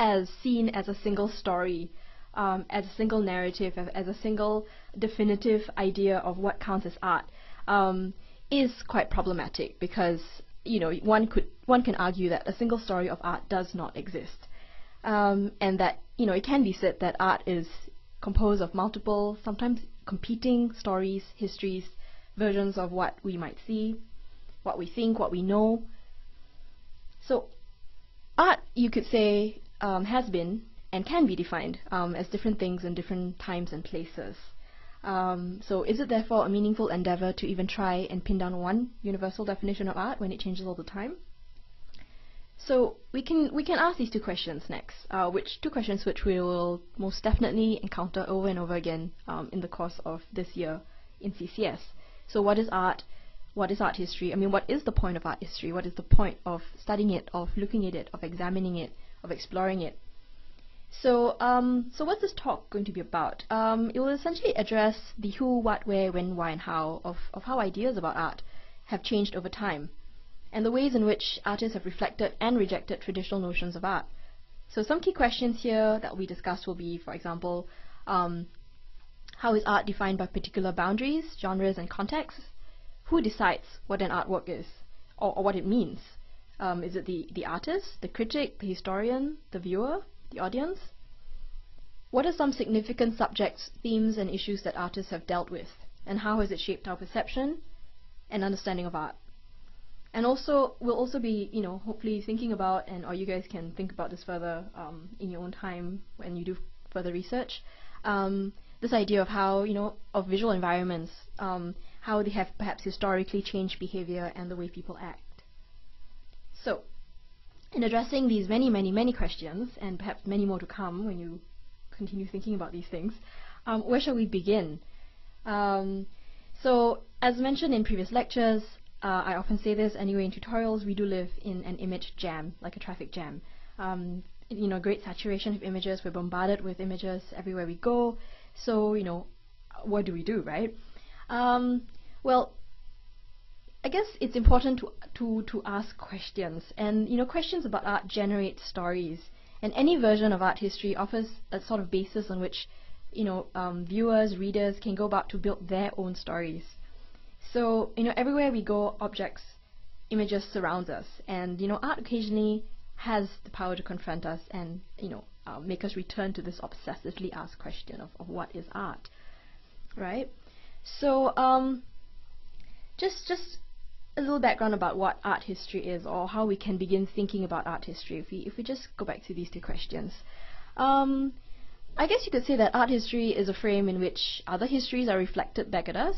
as seen as a single story, um, as a single narrative, as a single definitive idea of what counts as art, um, is quite problematic because you know one could one can argue that a single story of art does not exist. um, and that you know it can be said that art is composed of multiple, sometimes competing stories, histories, versions of what we might see, what we think, what we know. So, art, you could say, um, has been and can be defined um, as different things in different times and places. Um, so is it therefore a meaningful endeavor to even try and pin down one universal definition of art when it changes all the time? So we can we can ask these two questions next, uh, which two questions which we will most definitely encounter over and over again um, in the course of this year in CCS. So what is art? What is art history? I mean, what is the point of art history? What is the point of studying it, of looking at it, of examining it, of exploring it? So, um, so what's this talk going to be about? Um, it will essentially address the who, what, where, when, why, and how of, of how ideas about art have changed over time, and the ways in which artists have reflected and rejected traditional notions of art. So some key questions here that we discussed will be, for example, um, how is art defined by particular boundaries, genres, and contexts? Who decides what an artwork is, or, or what it means? Um, is it the, the artist, the critic, the historian, the viewer? the audience? What are some significant subjects, themes, and issues that artists have dealt with, and how has it shaped our perception and understanding of art? And also, we'll also be, you know, hopefully thinking about, and or you guys can think about this further um, in your own time when you do further research. Um, this idea of how, you know, of visual environments, um, how they have perhaps historically changed behavior and the way people act. So, in addressing these many, many, many questions, and perhaps many more to come when you continue thinking about these things, um, where shall we begin? Um, so, as mentioned in previous lectures, uh, I often say this anyway in tutorials, we do live in an image jam, like a traffic jam. Um, you know, great saturation of images, we're bombarded with images everywhere we go, so, you know, what do we do, right? Um, well, I guess it's important to to to ask questions, and you know, questions about art generate stories, and any version of art history offers a sort of basis on which you know um, viewers, readers can go about to build their own stories. So you know, everywhere we go, objects, images surrounds us, and you know, art occasionally has the power to confront us and you know uh, make us return to this obsessively asked question of, of what is art, right? So um, just just a little background about what art history is or how we can begin thinking about art history if we, if we just go back to these two questions. Um, I guess you could say that art history is a frame in which other histories are reflected back at us.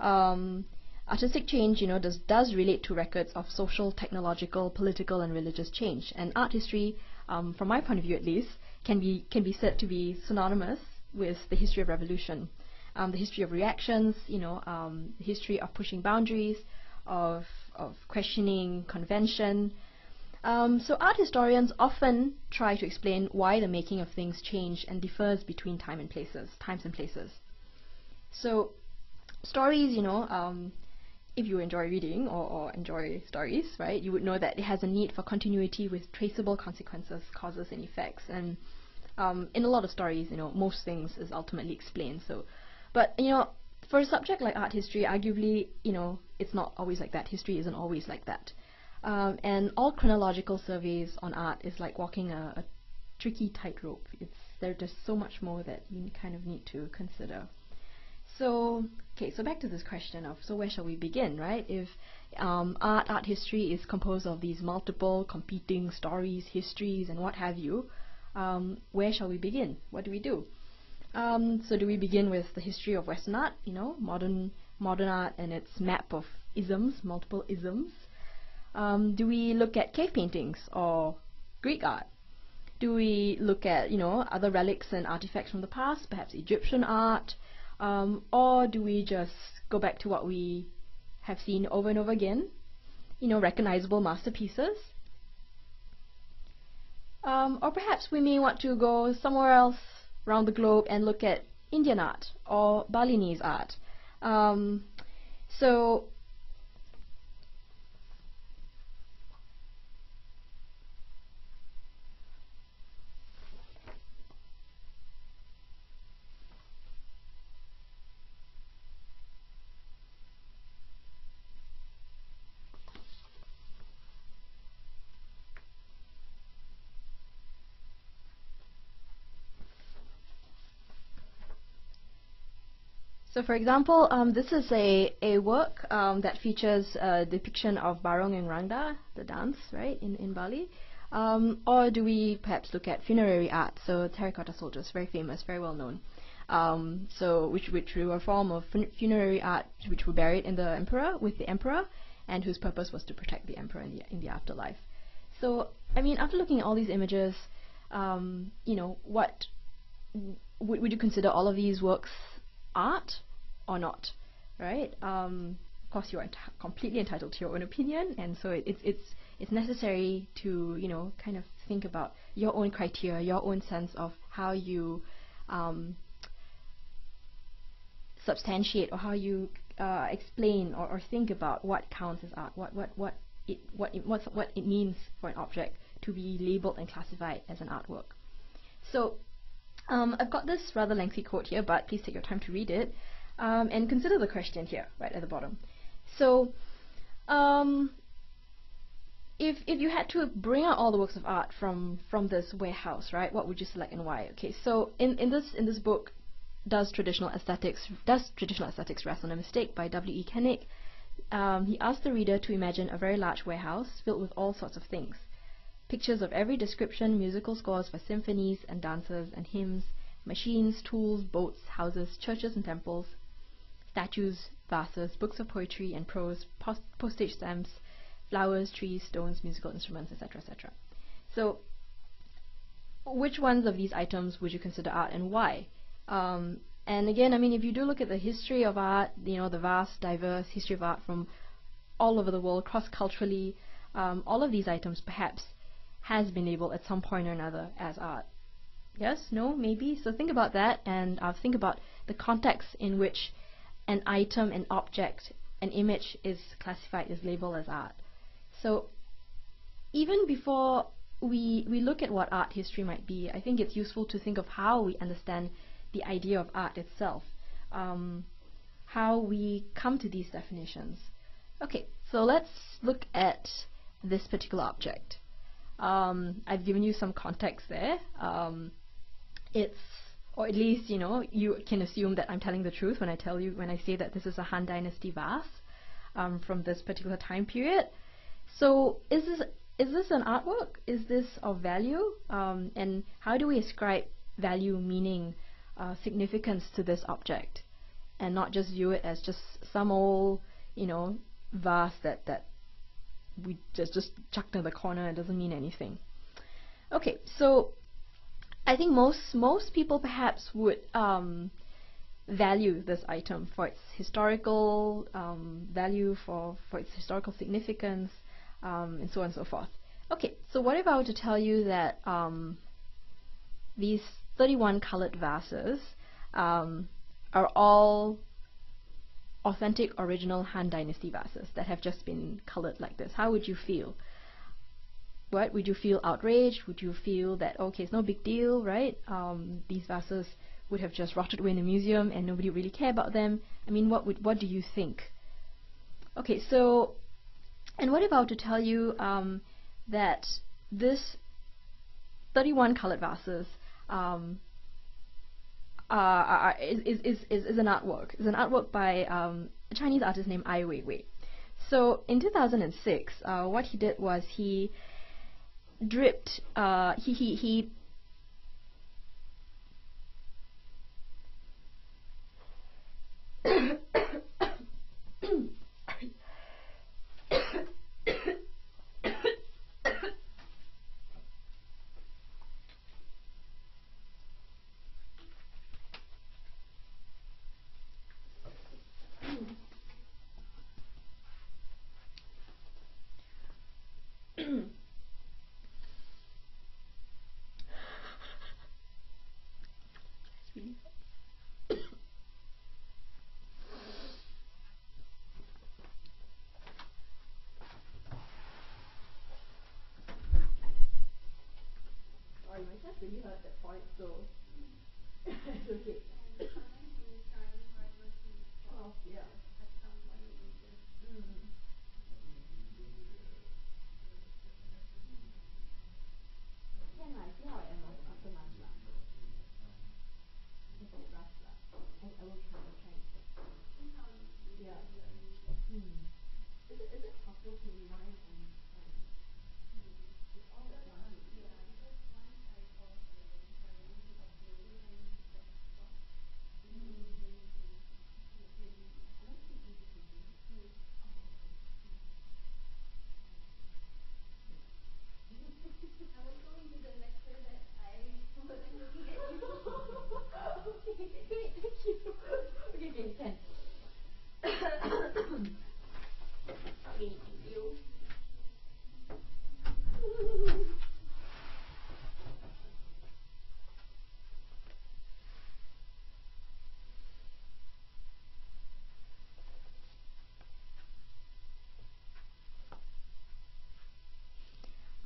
Um, artistic change, you know, does, does relate to records of social, technological, political, and religious change. And art history, um, from my point of view at least, can be, can be said to be synonymous with the history of revolution. Um, the history of reactions, you know, um, the history of pushing boundaries, of, of questioning convention. Um, so art historians often try to explain why the making of things change and differs between time and places, times and places. So stories, you know, um, if you enjoy reading or, or, enjoy stories, right, you would know that it has a need for continuity with traceable consequences, causes, and effects. And um, in a lot of stories, you know, most things is ultimately explained. So, but you know, for a subject like art history, arguably, you know, it's not always like that. History isn't always like that. Um, and all chronological surveys on art is like walking a, a tricky tightrope. It's there's just so much more that you kind of need to consider. So, okay, so back to this question of so where shall we begin, right? If um, art, art history is composed of these multiple competing stories, histories, and what have you, um, where shall we begin? What do we do? Um, so do we begin with the history of Western art, you know, modern modern art and its map of isms, multiple isms? Um, do we look at cave paintings or Greek art? Do we look at, you know, other relics and artifacts from the past, perhaps Egyptian art? Um, or do we just go back to what we have seen over and over again? You know, recognizable masterpieces? Um, or perhaps we may want to go somewhere else around the globe and look at Indian art or Balinese art. Um, so So, for example, um, this is a, a work um, that features a depiction of Barong and Rangda, the dance, right, in, in Bali. Um, or do we perhaps look at funerary art? So, terracotta soldiers, very famous, very well known. Um, so, which, which were a form of fun funerary art which were buried in the emperor, with the emperor, and whose purpose was to protect the emperor in the, in the afterlife. So, I mean, after looking at all these images, um, you know, what would, would you consider all of these works art or not, right? Um, of course, you are completely entitled to your own opinion, and so it, it's it's it's necessary to you know kind of think about your own criteria, your own sense of how you um, substantiate or how you uh, explain or, or think about what counts as art, what what what it what it, what what it means for an object to be labeled and classified as an artwork. So um, I've got this rather lengthy quote here, but please take your time to read it. Um, and consider the question here, right at the bottom. So, um, if if you had to bring out all the works of art from from this warehouse, right, what would you select and why? Okay, so in in this in this book, does traditional aesthetics does traditional aesthetics rest on a mistake by W. E. Kennick? Um, he asked the reader to imagine a very large warehouse filled with all sorts of things, pictures of every description, musical scores for symphonies and dances and hymns, machines, tools, boats, houses, churches and temples, statues, vases, books of poetry and prose, post postage stamps, flowers, trees, stones, musical instruments, etc., etc. So, which ones of these items would you consider art and why? Um, and again, I mean, if you do look at the history of art, you know, the vast, diverse history of art from all over the world, cross-culturally, um, all of these items perhaps has been labeled at some point or another as art. Yes? No? Maybe? So think about that and uh, think about the context in which an item, an object, an image is classified, is labeled as art. So even before we, we look at what art history might be, I think it's useful to think of how we understand the idea of art itself, um, how we come to these definitions. Okay, so let's look at this particular object. Um, I've given you some context there. Um, it's or at least you know you can assume that I'm telling the truth when I tell you when I say that this is a Han Dynasty vase um, from this particular time period. So is this is this an artwork? Is this of value? Um, and how do we ascribe value, meaning, uh, significance to this object, and not just view it as just some old you know vase that that we just just chucked in the corner it doesn't mean anything. Okay, so I think most most people perhaps would um, value this item for its historical um, value, for for its historical significance, um, and so on and so forth. Okay, so what if I were to tell you that um, these 31 colored vases um, are all authentic, original Han Dynasty vases that have just been colored like this? How would you feel? what would you feel outraged? Would you feel that okay, it's no big deal, right? Um, these vases would have just rotted away in a museum and nobody really care about them. I mean, what would what do you think? Okay, so and what were to tell you um, that this 31 colored vases um, uh, is, is, is, is an artwork. Is an artwork by um, a Chinese artist named Ai Weiwei. So in 2006, uh, what he did was he dripped uh, he he he hurt that point, so it's okay. oh, yeah. Mm. Can I see how I am after lunch lah? It's a rush lah. I, I will try, I will try.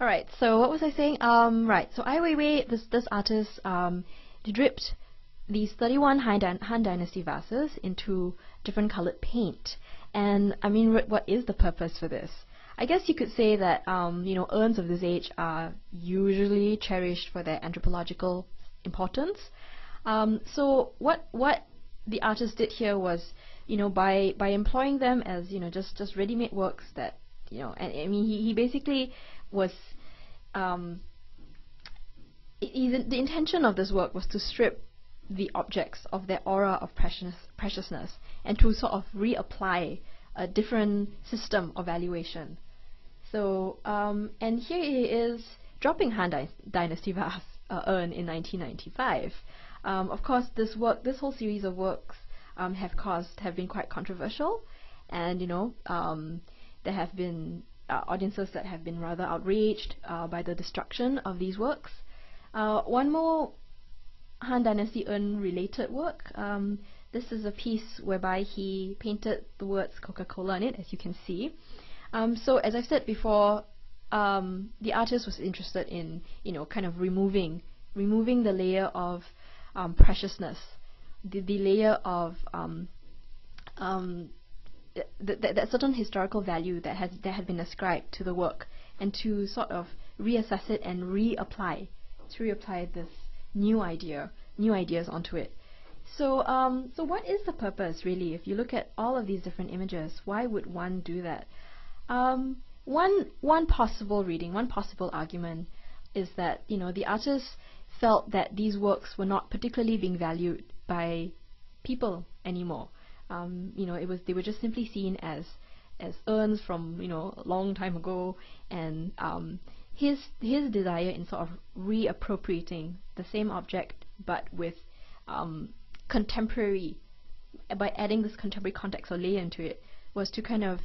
All right. So what was I saying? Um, right. So Ai Weiwei, this this artist, um, dripped these 31 Han, Han Dynasty vases into different colored paint. And I mean, what is the purpose for this? I guess you could say that um, you know urns of this age are usually cherished for their anthropological importance. Um, so what what the artist did here was, you know, by by employing them as you know just just ready-made works that you know, and I mean he, he basically was um, the intention of this work was to strip the objects of their aura of precious, preciousness and to sort of reapply a different system of valuation. So, um, and here he is dropping Han Dy Dynasty vase uh, urn in 1995. Um, of course, this work, this whole series of works um, have caused, have been quite controversial, and you know, um, there have been uh, audiences that have been rather outraged uh, by the destruction of these works. Uh, one more Han Dynasty urn related work. Um, this is a piece whereby he painted the words Coca-Cola on it, as you can see. Um, so as I said before, um, the artist was interested in, you know, kind of removing, removing the layer of um, preciousness, the, the layer of um, um, th th that certain historical value that has that had been ascribed to the work, and to sort of reassess it and reapply, to reapply this new idea, new ideas onto it. So, um, so what is the purpose really? If you look at all of these different images, why would one do that? Um, one one possible reading, one possible argument is that you know the artist felt that these works were not particularly being valued by people anymore um, you know, it was they were just simply seen as as urns from you know a long time ago, and um, his his desire in sort of reappropriating the same object but with um, contemporary by adding this contemporary context or layer into it was to kind of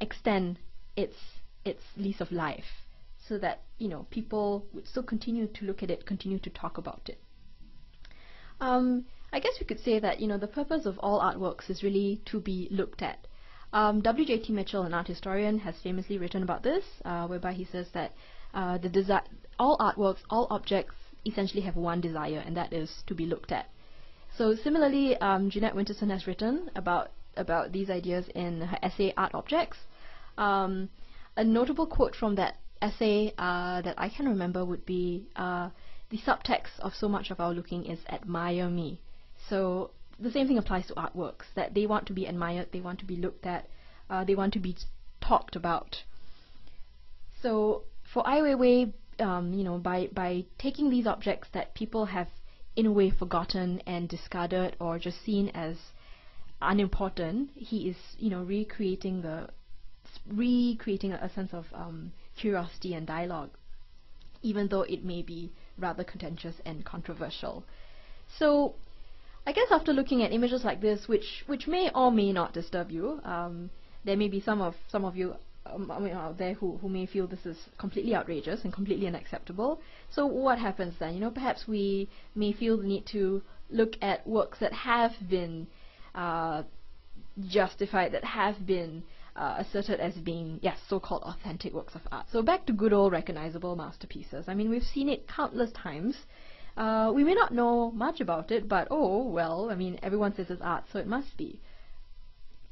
extend its its lease of life so that you know people would still continue to look at it, continue to talk about it. Um, I guess we could say that you know the purpose of all artworks is really to be looked at. Um, W.J.T. Mitchell, an art historian, has famously written about this, uh, whereby he says that uh, the desi all artworks, all objects, essentially have one desire, and that is to be looked at. So similarly, um, Jeanette Winterson has written about about these ideas in her essay Art Objects. Um, a notable quote from that essay uh, that I can remember would be uh, the subtext of so much of our looking is admire me. So the same thing applies to artworks, that they want to be admired, they want to be looked at, uh, they want to be talked about. So for Ai Weiwei, um, you know, by, by taking these objects that people have in a way forgotten and discarded or just seen as unimportant, he is, you know, recreating the recreating a, sense of um, curiosity and dialogue, even though it may be rather contentious and controversial. So I guess after looking at images like this, which which may or may not disturb you, um, there may be some of some of you um, out there who, who may feel this is completely outrageous and completely unacceptable. So what happens then? You know, perhaps we may feel the need to look at works that have been uh, justified, that have been uh, asserted as being, yes, so-called authentic works of art. So back to good old recognizable masterpieces. I mean, we've seen it countless times uh, we may not know much about it, but oh, well, I mean, everyone says it's art, so it must be.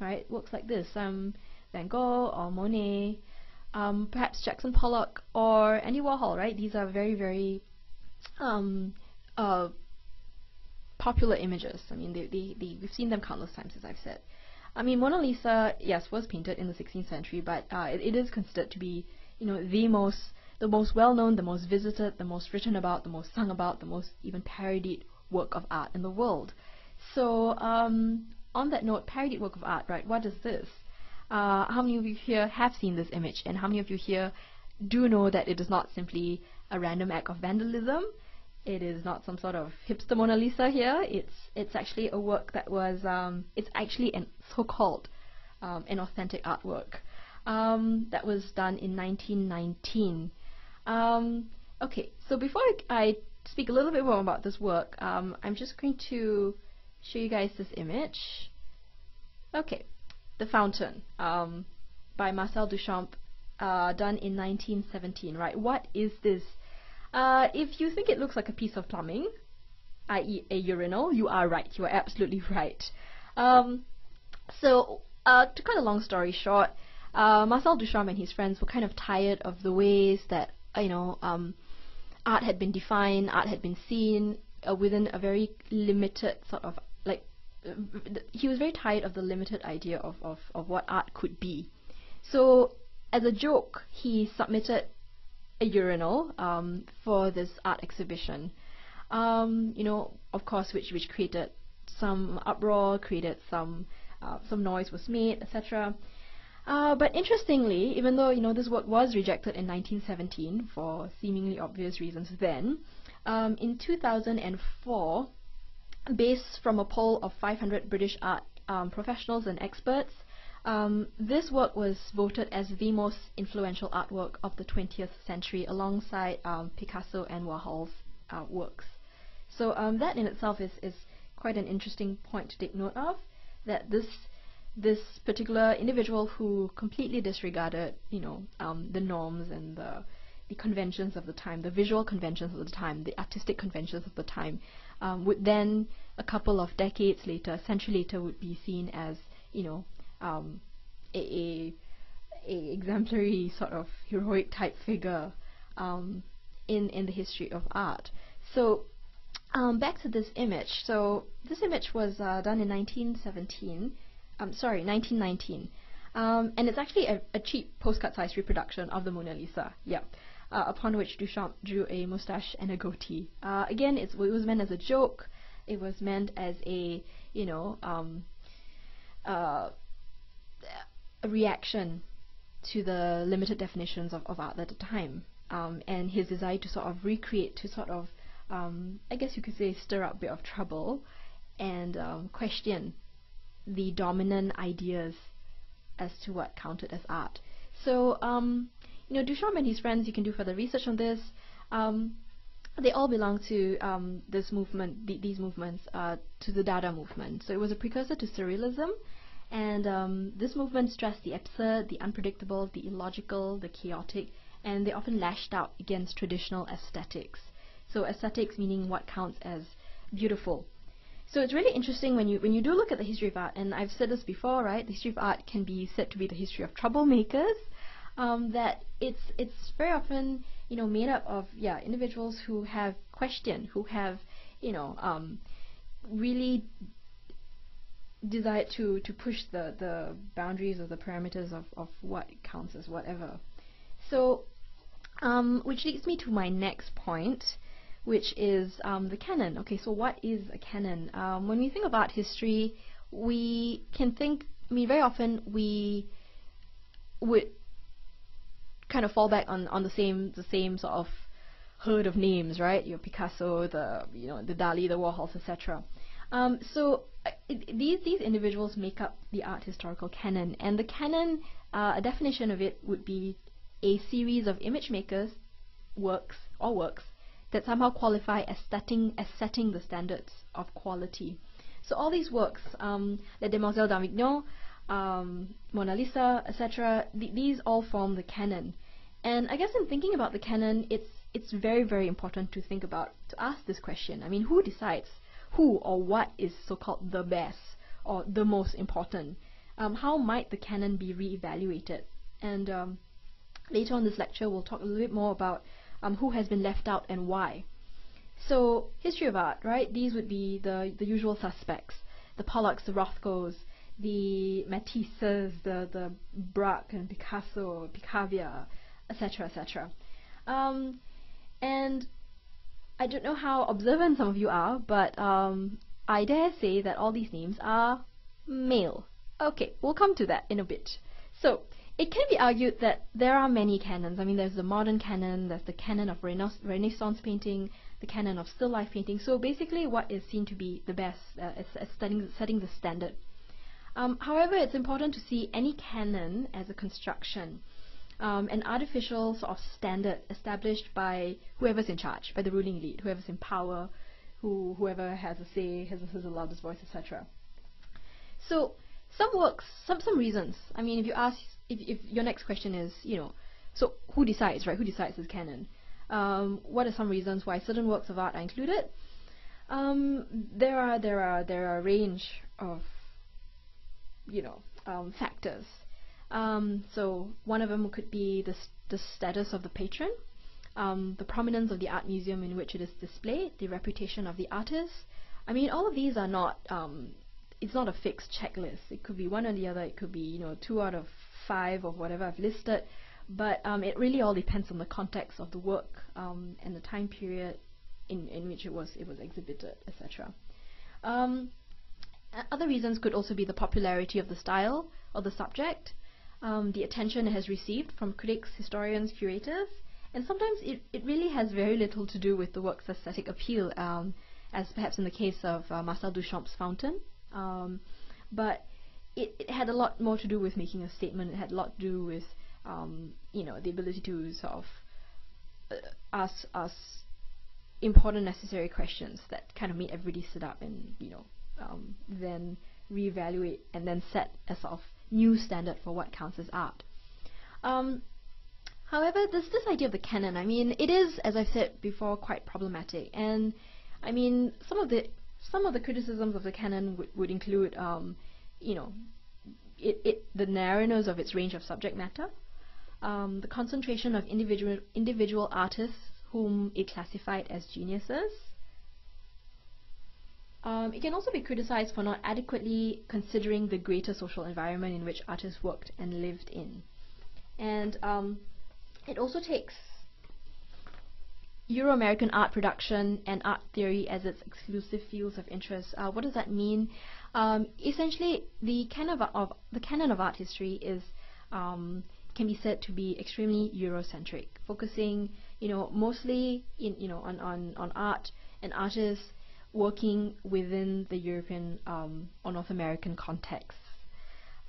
Right? Works like this. Um, Van Gogh or Monet, um, perhaps Jackson Pollock or Andy Warhol, right? These are very, very um, uh, popular images. I mean, they, they, they, we've seen them countless times, as I've said. I mean, Mona Lisa, yes, was painted in the 16th century, but uh, it, it is considered to be, you know, the most, the most well-known, the most visited, the most written about, the most sung about, the most even parodied work of art in the world. So, um, on that note, parodied work of art, right? What is this? Uh, how many of you here have seen this image, and how many of you here do know that it is not simply a random act of vandalism? It is not some sort of hipster Mona Lisa here. It's it's actually a work that was um, it's actually an so-called um, an authentic artwork um, that was done in 1919. Um, okay, so before I speak a little bit more about this work, um, I'm just going to show you guys this image. Okay, The Fountain um, by Marcel Duchamp, uh, done in 1917. Right, what is this? Uh, if you think it looks like a piece of plumbing, i.e. a urinal, you are right. You are absolutely right. Um, so, uh, to cut a long story short, uh, Marcel Duchamp and his friends were kind of tired of the ways that, you know, um, art had been defined, art had been seen uh, within a very limited sort of, like, uh, he was very tired of the limited idea of, of, of what art could be. So, as a joke, he submitted a urinal um, for this art exhibition. Um, you know, of course, which which created some uproar, created some uh, some noise was made, etc. Uh, but interestingly, even though you know this work was rejected in 1917 for seemingly obvious reasons, then um, in 2004, based from a poll of 500 British art um, professionals and experts, um, this work was voted as the most influential artwork of the 20th century alongside um, Picasso and Warhol's uh, works. So um, that in itself is, is quite an interesting point to take note of, that this this particular individual who completely disregarded, you know, um, the norms and the the conventions of the time, the visual conventions of the time, the artistic conventions of the time, um, would then, a couple of decades later, a century later, would be seen as, you know, um, a, a, a exemplary sort of heroic type figure um, in in the history of art. So um, back to this image. So this image was uh, done in 1917. Um, sorry, 1919. Um, and it's actually a, a cheap postcard-sized reproduction of the Mona Lisa. Yeah. Uh, upon which Duchamp drew a mustache and a goatee. Uh, again, it was meant as a joke. It was meant as a, you know, um, uh, a reaction to the limited definitions of, of art at the time um, and his desire to sort of recreate, to sort of, um, I guess you could say, stir up a bit of trouble and um, question the dominant ideas as to what counted as art. So, um, you know, Duchamp and his friends, you can do further research on this. Um, they all belong to um, this movement, th these movements, uh, to the Dada movement. So it was a precursor to Surrealism, and um, this movement stressed the absurd, the unpredictable, the illogical, the chaotic, and they often lashed out against traditional aesthetics. So aesthetics meaning what counts as beautiful. So it's really interesting when you when you do look at the history of art, and I've said this before, right? The history of art can be said to be the history of troublemakers. Um, that it's it's very often you know made up of yeah individuals who have questioned, who have you know um, really desired to to push the the boundaries or the parameters of of what counts as whatever. So, um, which leads me to my next point, which is um, the canon. Okay, so what is a canon? Um, when we think about history, we can think. I mean, very often we would kind of fall back on on the same the same sort of herd of names, right? Your Picasso, the you know the Dali, the Warhols, etc. Um, so uh, these these individuals make up the art historical canon, and the canon, uh, a definition of it would be a series of image makers' works or works that somehow qualify as setting as setting the standards of quality. So all these works, um, Les Demoiselles d'Avignon, um, Mona Lisa, etc., th these all form the canon. And I guess in thinking about the canon, it's it's very very important to think about to ask this question. I mean, who decides who or what is so-called the best or the most important. Um, how might the canon be re-evaluated? And um, later on this lecture, we'll talk a little bit more about um, who has been left out and why. So, history of art, right? These would be the, the usual suspects. The Pollocks, the Rothkos, the Matisses, the the Braque and Picasso, Picabia, etc., etc. Um, and I don't know how observant some of you are, but um, I dare say that all these names are male. Okay, we'll come to that in a bit. So, it can be argued that there are many canons. I mean, there's the modern canon, there's the canon of Rena Renaissance painting, the canon of still life painting. So basically, what is seen to be the best uh, is, is setting, setting the standard. Um, however, it's important to see any canon as a construction, um, an artificial sort of standard established by whoever's in charge, by the ruling elite, whoever's in power, who whoever has a say, has, has the loudest voice, etc. So some works, some some reasons. I mean, if you ask, if if your next question is, you know, so who decides, right? Who decides this canon? Um, what are some reasons why certain works of art are included? Um, there are there are there are a range of you know um, factors. Um, so one of them could be the the status of the patron, um, the prominence of the art museum in which it is displayed, the reputation of the artist. I mean, all of these are not um, it's not a fixed checklist. It could be one or the other. It could be you know two out of five or whatever I've listed. But um, it really all depends on the context of the work um, and the time period in, in which it was it was exhibited, etc. Um, other reasons could also be the popularity of the style or the subject, um, the attention it has received from critics, historians, curators, and sometimes it, it really has very little to do with the work's aesthetic appeal, um, as perhaps in the case of uh, Marcel Duchamp's Fountain. Um, but it, it, had a lot more to do with making a statement. It had a lot to do with, um, you know, the ability to sort of uh, ask us important, necessary questions that kind of made everybody sit up and, you know, um, then reevaluate and then set a sort of new standard for what counts as art. Um, however, this this idea of the canon, I mean, it is, as I've said before, quite problematic. And I mean, some of the some of the criticisms of the canon would, would include, um, you know, it, it, the narrowness of its range of subject matter, um, the concentration of individual individual artists whom it classified as geniuses. Um, it can also be criticized for not adequately considering the greater social environment in which artists worked and lived in. And um, it also takes Euro-American art production and art theory as its exclusive fields of interest. Uh, what does that mean? Um, essentially, the canon of, of, the canon of art history is um, can be said to be extremely Eurocentric, focusing, you know, mostly in you know on on, on art and artists working within the European um, or North American context.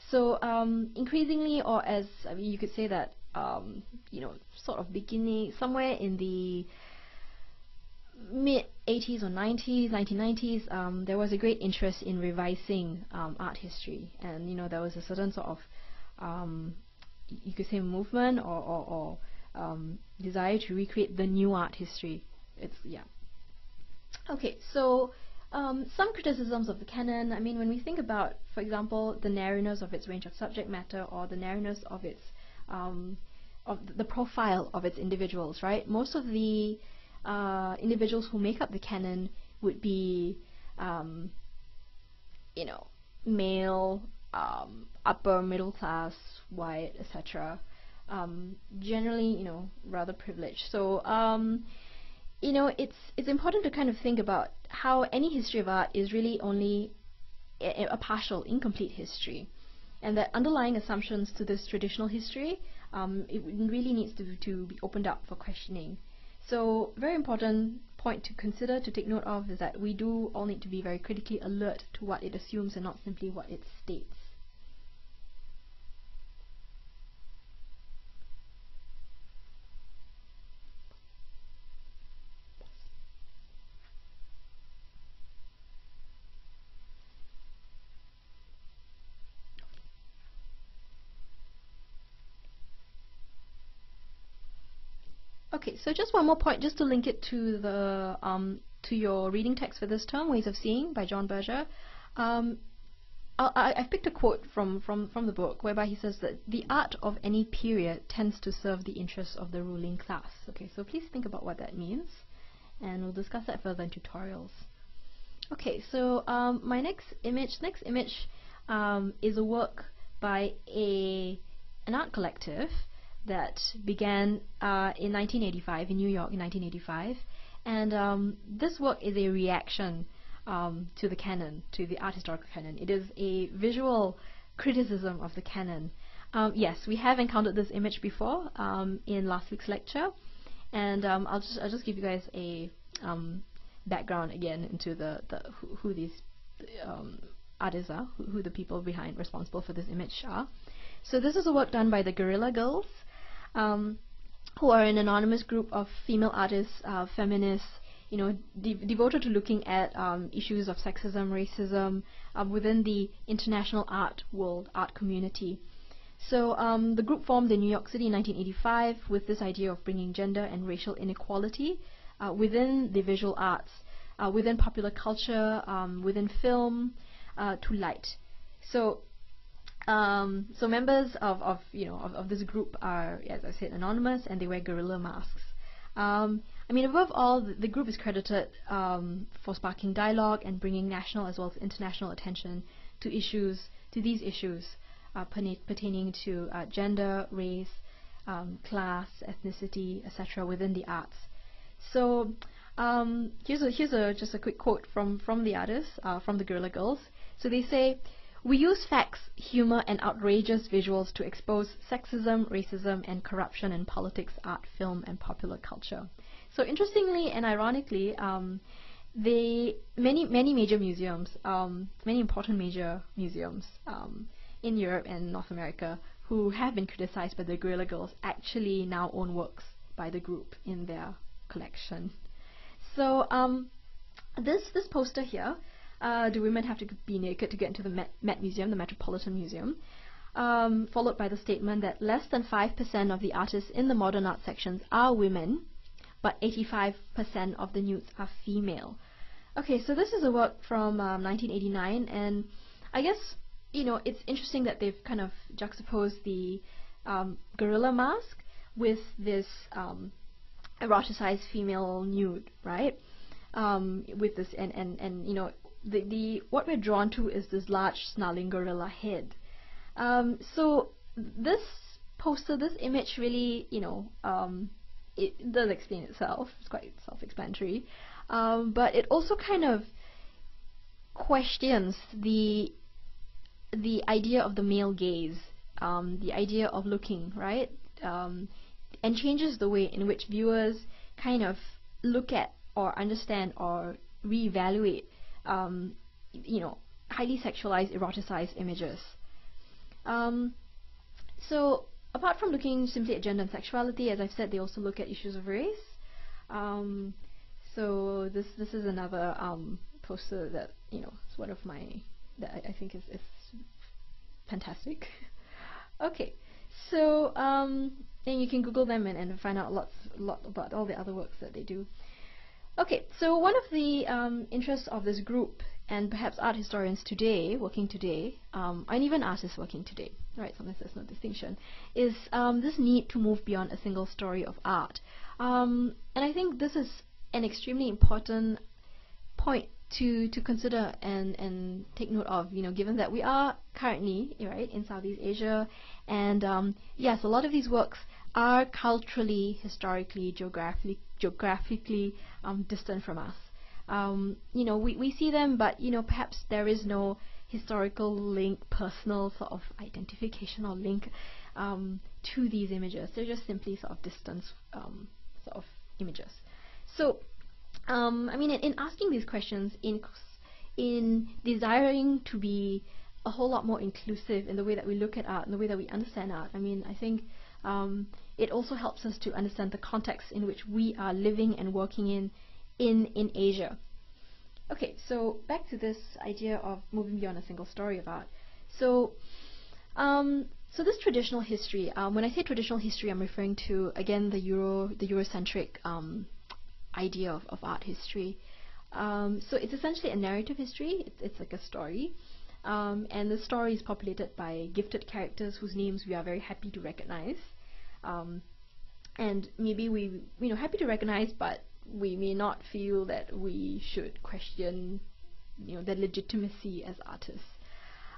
So um, increasingly, or as I mean, you could say that um, you know, sort of beginning somewhere in the mid 80s or 90s, 1990s, um, there was a great interest in revising um, art history, and you know there was a certain sort of um, you could say movement or, or, or um, desire to recreate the new art history. It's yeah. Okay, so um, some criticisms of the canon. I mean, when we think about, for example, the narrowness of its range of subject matter or the narrowness of its um, of the profile of its individuals, right? Most of the uh, individuals who make up the canon would be, um, you know, male, um, upper middle class, white, etc. Um, generally, you know, rather privileged. So, um, you know, it's it's important to kind of think about how any history of art is really only a, a partial, incomplete history, and that underlying assumptions to this traditional history um, it really needs to, to be opened up for questioning. So very important point to consider, to take note of, is that we do all need to be very critically alert to what it assumes and not simply what it states. Okay, so just one more point, just to link it to the um, to your reading text for this term, Ways of Seeing by John Berger. Um, I, have picked a quote from, from, from the book whereby he says that the art of any period tends to serve the interests of the ruling class. Okay, so please think about what that means, and we'll discuss that further in tutorials. Okay, so um, my next image, next image um, is a work by a an art collective that began uh, in 1985 in New York in 1985, and um, this work is a reaction um, to the canon, to the art historical canon. It is a visual criticism of the canon. Um, yes, we have encountered this image before um, in last week's lecture, and um, I'll just I'll just give you guys a um, background again into the, the who, who these artists are, who, who, the people behind responsible for this image are. So this is a work done by the Guerrilla Girls, um, who are an anonymous group of female artists, uh, feminists, you know, de devoted to looking at um, issues of sexism, racism um, within the international art world, art community. So um, the group formed in New York City in 1985 with this idea of bringing gender and racial inequality uh, within the visual arts, uh, within popular culture, um, within film, uh, to light. So, um, so members of, of you know of, of, this group are, as I said, anonymous, and they wear gorilla masks. Um, I mean, above all, the, the group is credited um, for sparking dialogue and bringing national as well as international attention to issues, to these issues uh, pertaining to uh, gender, race, um, class, ethnicity, etc. within the arts. So um, here's a here's a just a quick quote from from the artists, uh, from the Guerrilla Girls. So they say, "We use facts, humor, and outrageous visuals to expose sexism, racism, and corruption in politics, art, film, and popular culture." So interestingly and ironically, um, many many major museums, um, many important major museums um, in Europe and North America who have been criticized by the Guerrilla Girls actually now own works by the group in their collection. So um, this this poster here, uh, do women have to be naked to get into the Met, Met Museum, the Metropolitan Museum? Um, followed by the statement that less than 5% of the artists in the modern art sections are women, but 85% of the nudes are female. Okay, so this is a work from um, 1989, and I guess you know it's interesting that they've kind of juxtaposed the um, gorilla mask with this um, eroticized female nude, right? Um, with this and, and, and you know the the what we're drawn to is this large snarling gorilla head. Um, so this poster, this image really, you know, um, it does explain itself. It's quite self-explanatory, um, but it also kind of questions the the idea of the male gaze, um, the idea of looking, right? Um, and changes the way in which viewers kind of look at or understand or reevaluate, um, you know, highly sexualized, eroticized images. Um, so apart from looking simply at gender and sexuality, as I've said, they also look at issues of race. Um, so this this is another um, poster that you know is one of my that I, I think is, is fantastic. okay, so um, then you can Google them and, and find out lots lot about all the other works that they do. Okay, so one of the um, interests of this group, and perhaps art historians today, working today, um, and even artists working today, right, sometimes there's no distinction, is um, this need to move beyond a single story of art. Um, and I think this is an extremely important point to to consider and and take note of you know given that we are currently right in Southeast Asia and um, yes a lot of these works are culturally, historically, geographically, geographically um, distant from us. Um, you know, we, we see them, but you know, perhaps there is no historical link, personal sort of identification or link um, to these images. They're just simply sort of distant um, sort of images. So, um, I mean, in, in asking these questions, in in desiring to be a whole lot more inclusive in the way that we look at art and the way that we understand art. I mean, I think um, it also helps us to understand the context in which we are living and working in in, in Asia. Okay, so back to this idea of moving beyond a single story of art. So, um, so this traditional history, um, when I say traditional history, I'm referring to again the Euro, the Eurocentric um, idea of, of art history. Um, so it's essentially a narrative history. It's, it's like a story, um, and the story is populated by gifted characters whose names we are very happy to recognize. Um, and maybe we, you know, happy to recognize, but we may not feel that we should question, you know, their legitimacy as artists.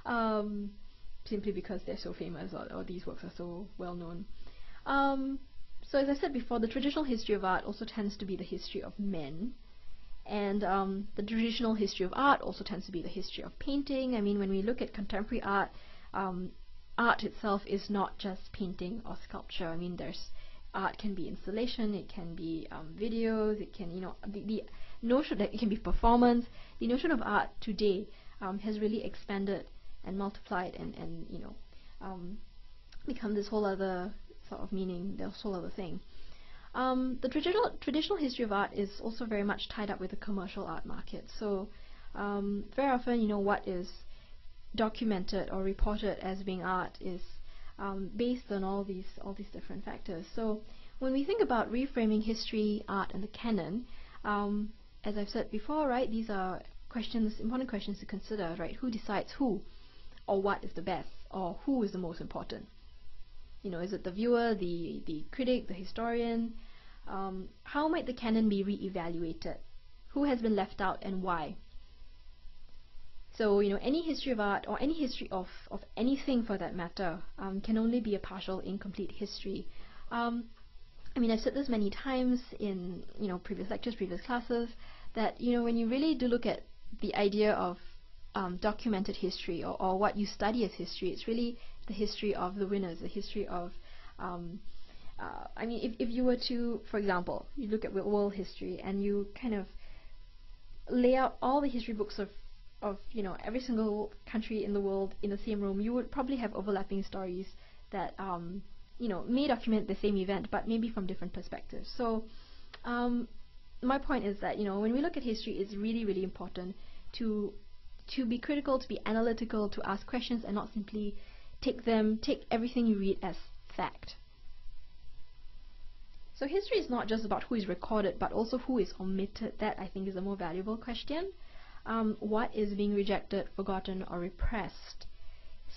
um, simply because they're so famous or, or these works are so well known. Um, so as I said before, the traditional history of art also tends to be the history of men. And um, the traditional history of art also tends to be the history of painting. I mean, when we look at contemporary art, um, art itself is not just painting or sculpture. I mean, there's art can be installation, it can be um, videos, it can, you know, the, the notion that it can be performance. The notion of art today um, has really expanded and multiplied and, and you know, um, become this whole other sort of meaning, this whole other thing. Um, the traditional traditional history of art is also very much tied up with the commercial art market. So um, very often, you know, what is documented or reported as being art is um, based on all these all these different factors. So when we think about reframing history, art, and the canon, um, as I've said before, right, these are questions, important questions to consider, right? Who decides who, or what is the best, or who is the most important? You know, is it the viewer, the the critic, the historian? Um, how might the canon be re-evaluated? Who has been left out and why? So, you know, any history of art or any history of, of anything for that matter um, can only be a partial, incomplete history. Um, I mean, I've said this many times in, you know, previous lectures, previous classes, that, you know, when you really do look at the idea of um, documented history or, or what you study as history, it's really the history of the winners, the history of, um, uh, I mean, if, if you were to, for example, you look at world history and you kind of lay out all the history books of of you know every single country in the world in the same room, you would probably have overlapping stories that um, you know may document the same event, but maybe from different perspectives. So um, my point is that you know when we look at history, it's really really important to to be critical, to be analytical, to ask questions, and not simply take them take everything you read as fact. So history is not just about who is recorded, but also who is omitted. That I think is a more valuable question um, what is being rejected, forgotten, or repressed.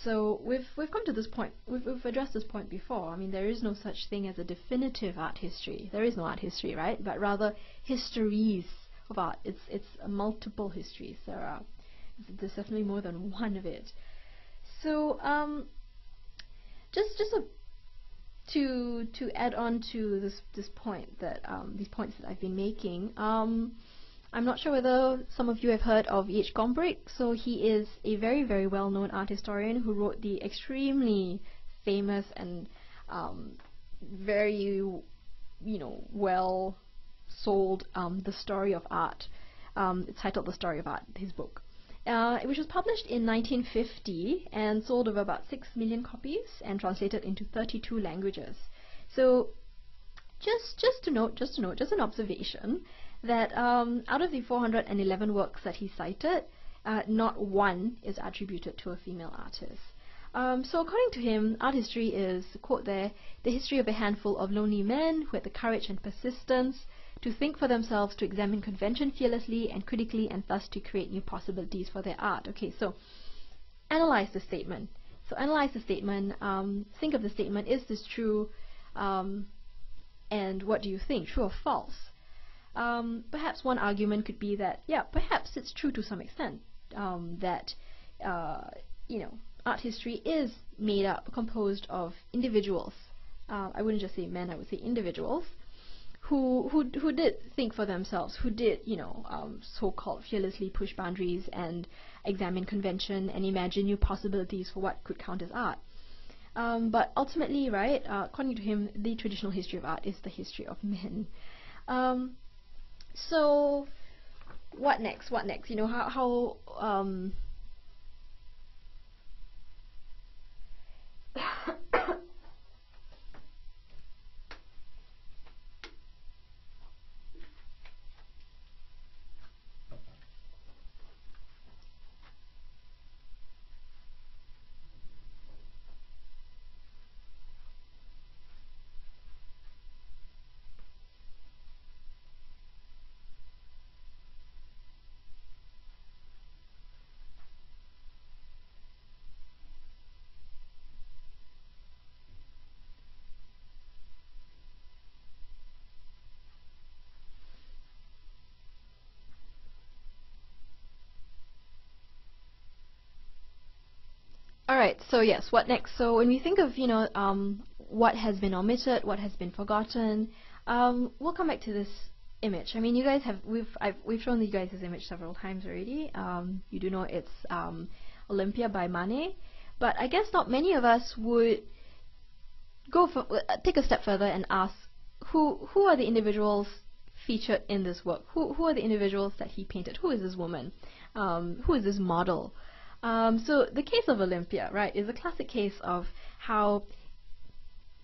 So we've we've come to this point. We've, we've addressed this point before. I mean, there is no such thing as a definitive art history. There is no art history, right? But rather histories of art. It's it's multiple histories. There are there's definitely more than one of it. So um, just just a, to to add on to this this point that um, these points that I've been making. Um, I'm not sure whether some of you have heard of E.H. Gombrich. So he is a very, very well-known art historian who wrote the extremely famous and um, very, you know, well sold um, The Story of Art. Um, it's titled The Story of Art, his book. Uh, which was published in 1950 and sold over about 6 million copies and translated into 32 languages. So just just to note, just to note, just an observation that um, out of the 411 works that he cited, uh, not one is attributed to a female artist. Um, so according to him, art history is, quote there, the history of a handful of lonely men who had the courage and persistence to think for themselves, to examine convention fearlessly and critically, and thus to create new possibilities for their art. Okay, so analyze the statement. So analyze the statement, um, think of the statement, is this true, um, and what do you think, true or false? Um, perhaps one argument could be that, yeah, perhaps it's true to some extent um, that, uh, you know, art history is made up, composed of individuals. Uh, I wouldn't just say men, I would say individuals who who who did think for themselves, who did you know um, so-called fearlessly push boundaries and examine convention and imagine new possibilities for what could count as art. Um, but ultimately, right, uh, according to him, the traditional history of art is the history of men. Um, so what next? What next? You know how how right. So yes, what next? So when we think of you know um, what has been omitted, what has been forgotten, um, we'll come back to this image. I mean, you guys have we've I've, we've shown you guys this image several times already. Um, you do know it's um, Olympia by Manet, but I guess not many of us would go for, uh, take a step further and ask who who are the individuals featured in this work? Who who are the individuals that he painted? Who is this woman? Um, who is this model? Um, so the case of Olympia, right, is a classic case of how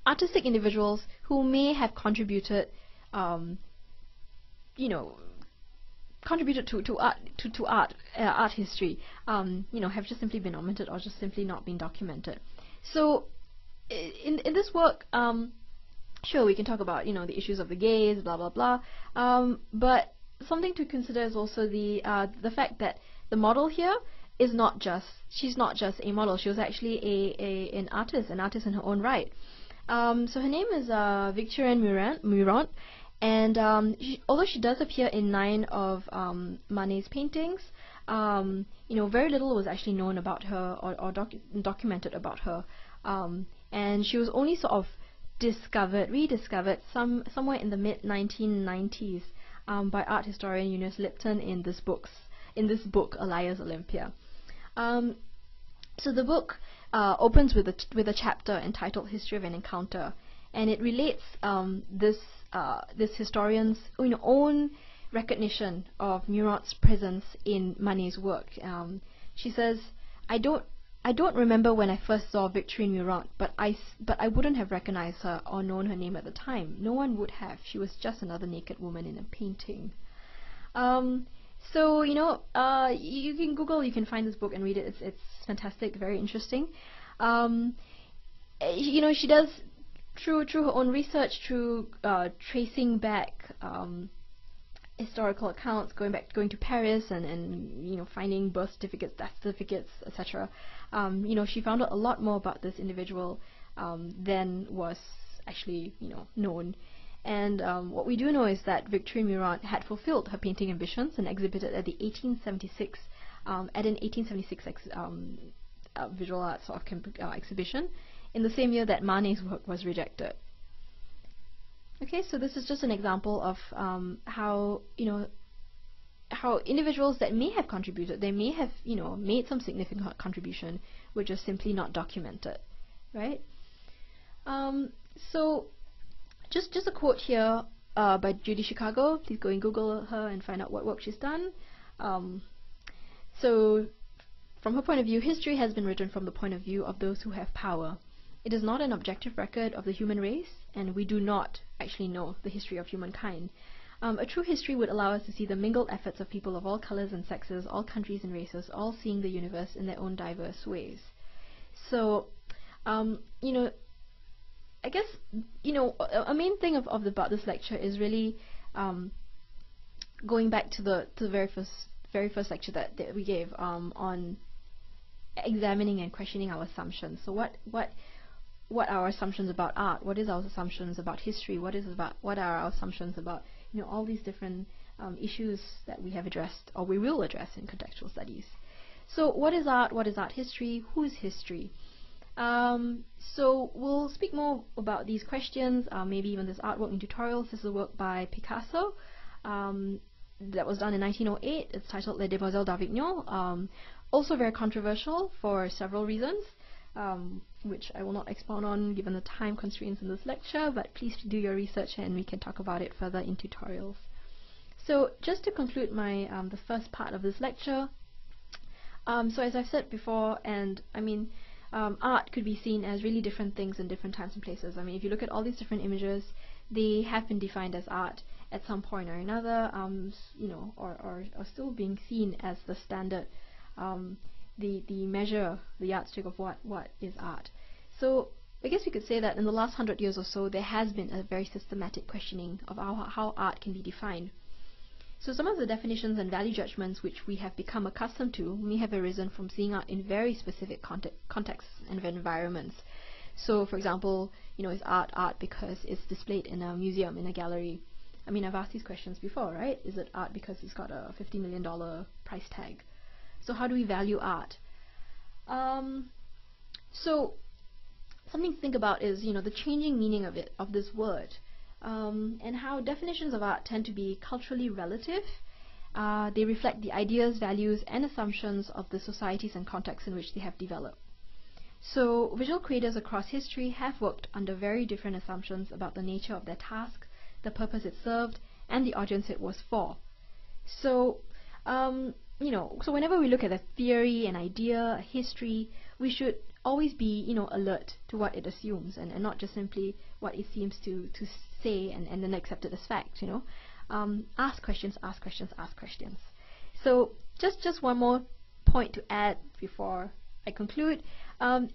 artistic individuals who may have contributed, um, you know, contributed to, to art to, to art uh, art history, um, you know, have just simply been omitted or just simply not been documented. So in in this work, um, sure we can talk about you know the issues of the gaze, blah blah blah, um, but something to consider is also the uh, the fact that the model here is not just she's not just a model. She was actually a, a an artist, an artist in her own right. Um, so her name is uh, Victorine Meurent, and um, she, although she does appear in nine of um, Manet's paintings, um, you know very little was actually known about her or, or docu documented about her, um, and she was only sort of discovered, rediscovered some somewhere in the mid 1990s um, by art historian Eunice Lipton in this books in this book Alias Olympia. Um, so the book uh, opens with a with a chapter entitled History of an Encounter, and it relates um, this uh, this historian's you know, own recognition of Meurent's presence in Manet's work. Um, she says, "I don't." I don't remember when I first saw Victorine Meurent, but I, but I wouldn't have recognized her or known her name at the time. No one would have. She was just another naked woman in a painting. Um, so you know, uh, you can Google, you can find this book and read it. It's it's fantastic, very interesting. Um, you know, she does through through her own research, through uh, tracing back um, historical accounts, going back going to Paris and and you know finding birth certificates, death certificates, etc. Um, you know, she found out a lot more about this individual um, than was actually you know known. And um, what we do know is that Victorine Meurent had fulfilled her painting ambitions and exhibited at the 1876 um, at an 1876 ex, um, uh, visual arts sort of uh, exhibition in the same year that Manet's work was rejected. Okay, so this is just an example of um, how you know how individuals that may have contributed, they may have you know made some significant contribution, which just simply not documented, right? Um, so just just a quote here uh, by Judy Chicago. Please go and Google her and find out what work she's done. Um, so, from her point of view, history has been written from the point of view of those who have power. It is not an objective record of the human race, and we do not actually know the history of humankind. Um, a true history would allow us to see the mingled efforts of people of all colors and sexes, all countries and races, all seeing the universe in their own diverse ways. So, um, you know, I guess you know a, main thing of, of the, about this lecture is really um, going back to the to the very first very first lecture that, that we gave um, on examining and questioning our assumptions. So what what what are our assumptions about art? What is our assumptions about history? What is about what are our assumptions about you know all these different um, issues that we have addressed or we will address in contextual studies. So what is art? What is art history? Who is history? Um, so we'll speak more about these questions, uh, maybe even this artwork in tutorials. This is a work by Picasso um, that was done in 1908. It's titled Les Demoiselles d'Avignon. Um, also very controversial for several reasons, um, which I will not expound on given the time constraints in this lecture, but please do your research and we can talk about it further in tutorials. So just to conclude my um, the first part of this lecture, um, so as I've said before, and I mean, um, art could be seen as really different things in different times and places. I mean, if you look at all these different images, they have been defined as art at some point or another, um, you know, or, or, or still being seen as the standard, um, the, the measure, the yardstick of what, what is art. So I guess we could say that in the last hundred years or so, there has been a very systematic questioning of how, how art can be defined. So some of the definitions and value judgments which we have become accustomed to may have arisen from seeing art in very specific conte contexts and environments. So for example, you know, is art art because it's displayed in a museum, in a gallery? I mean, I've asked these questions before, right? Is it art because it's got a $50 million price tag? So how do we value art? Um, So something to think about is, you know, the changing meaning of it, of this word, um, and how definitions of art tend to be culturally relative. Uh, they reflect the ideas, values, and assumptions of the societies and contexts in which they have developed. So visual creators across history have worked under very different assumptions about the nature of their task, the purpose it served, and the audience it was for. So, um, you know, so whenever we look at a theory, an idea, a history, we should always be, you know, alert to what it assumes and, and not just simply what it seems to, to say and, and then accept it as fact, you know. Um, ask questions, ask questions, ask questions. So just just one more point to add before I conclude. Um,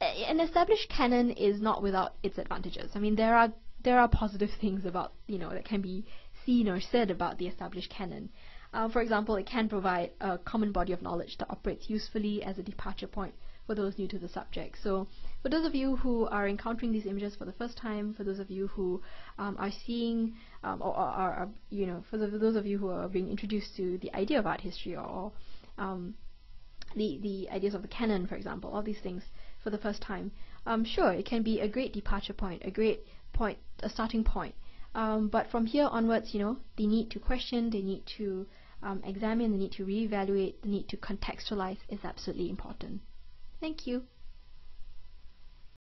an established canon is not without its advantages. I mean, there are there are positive things about you know that can be seen or said about the established canon. Uh, for example, it can provide a common body of knowledge that operates usefully as a departure point for those new to the subject. So for those of you who are encountering these images for the first time, for those of you who um, are seeing um, or, are, you know, for, the, for, those of you who are being introduced to the idea of art history or um, the, the ideas of the canon, for example, all these things for the first time, um, sure, it can be a great departure point, a great point, a starting point. Um, but from here onwards, you know, they need to question, they need to um, examine, they need to reevaluate, the need to contextualize is absolutely important. Thank you.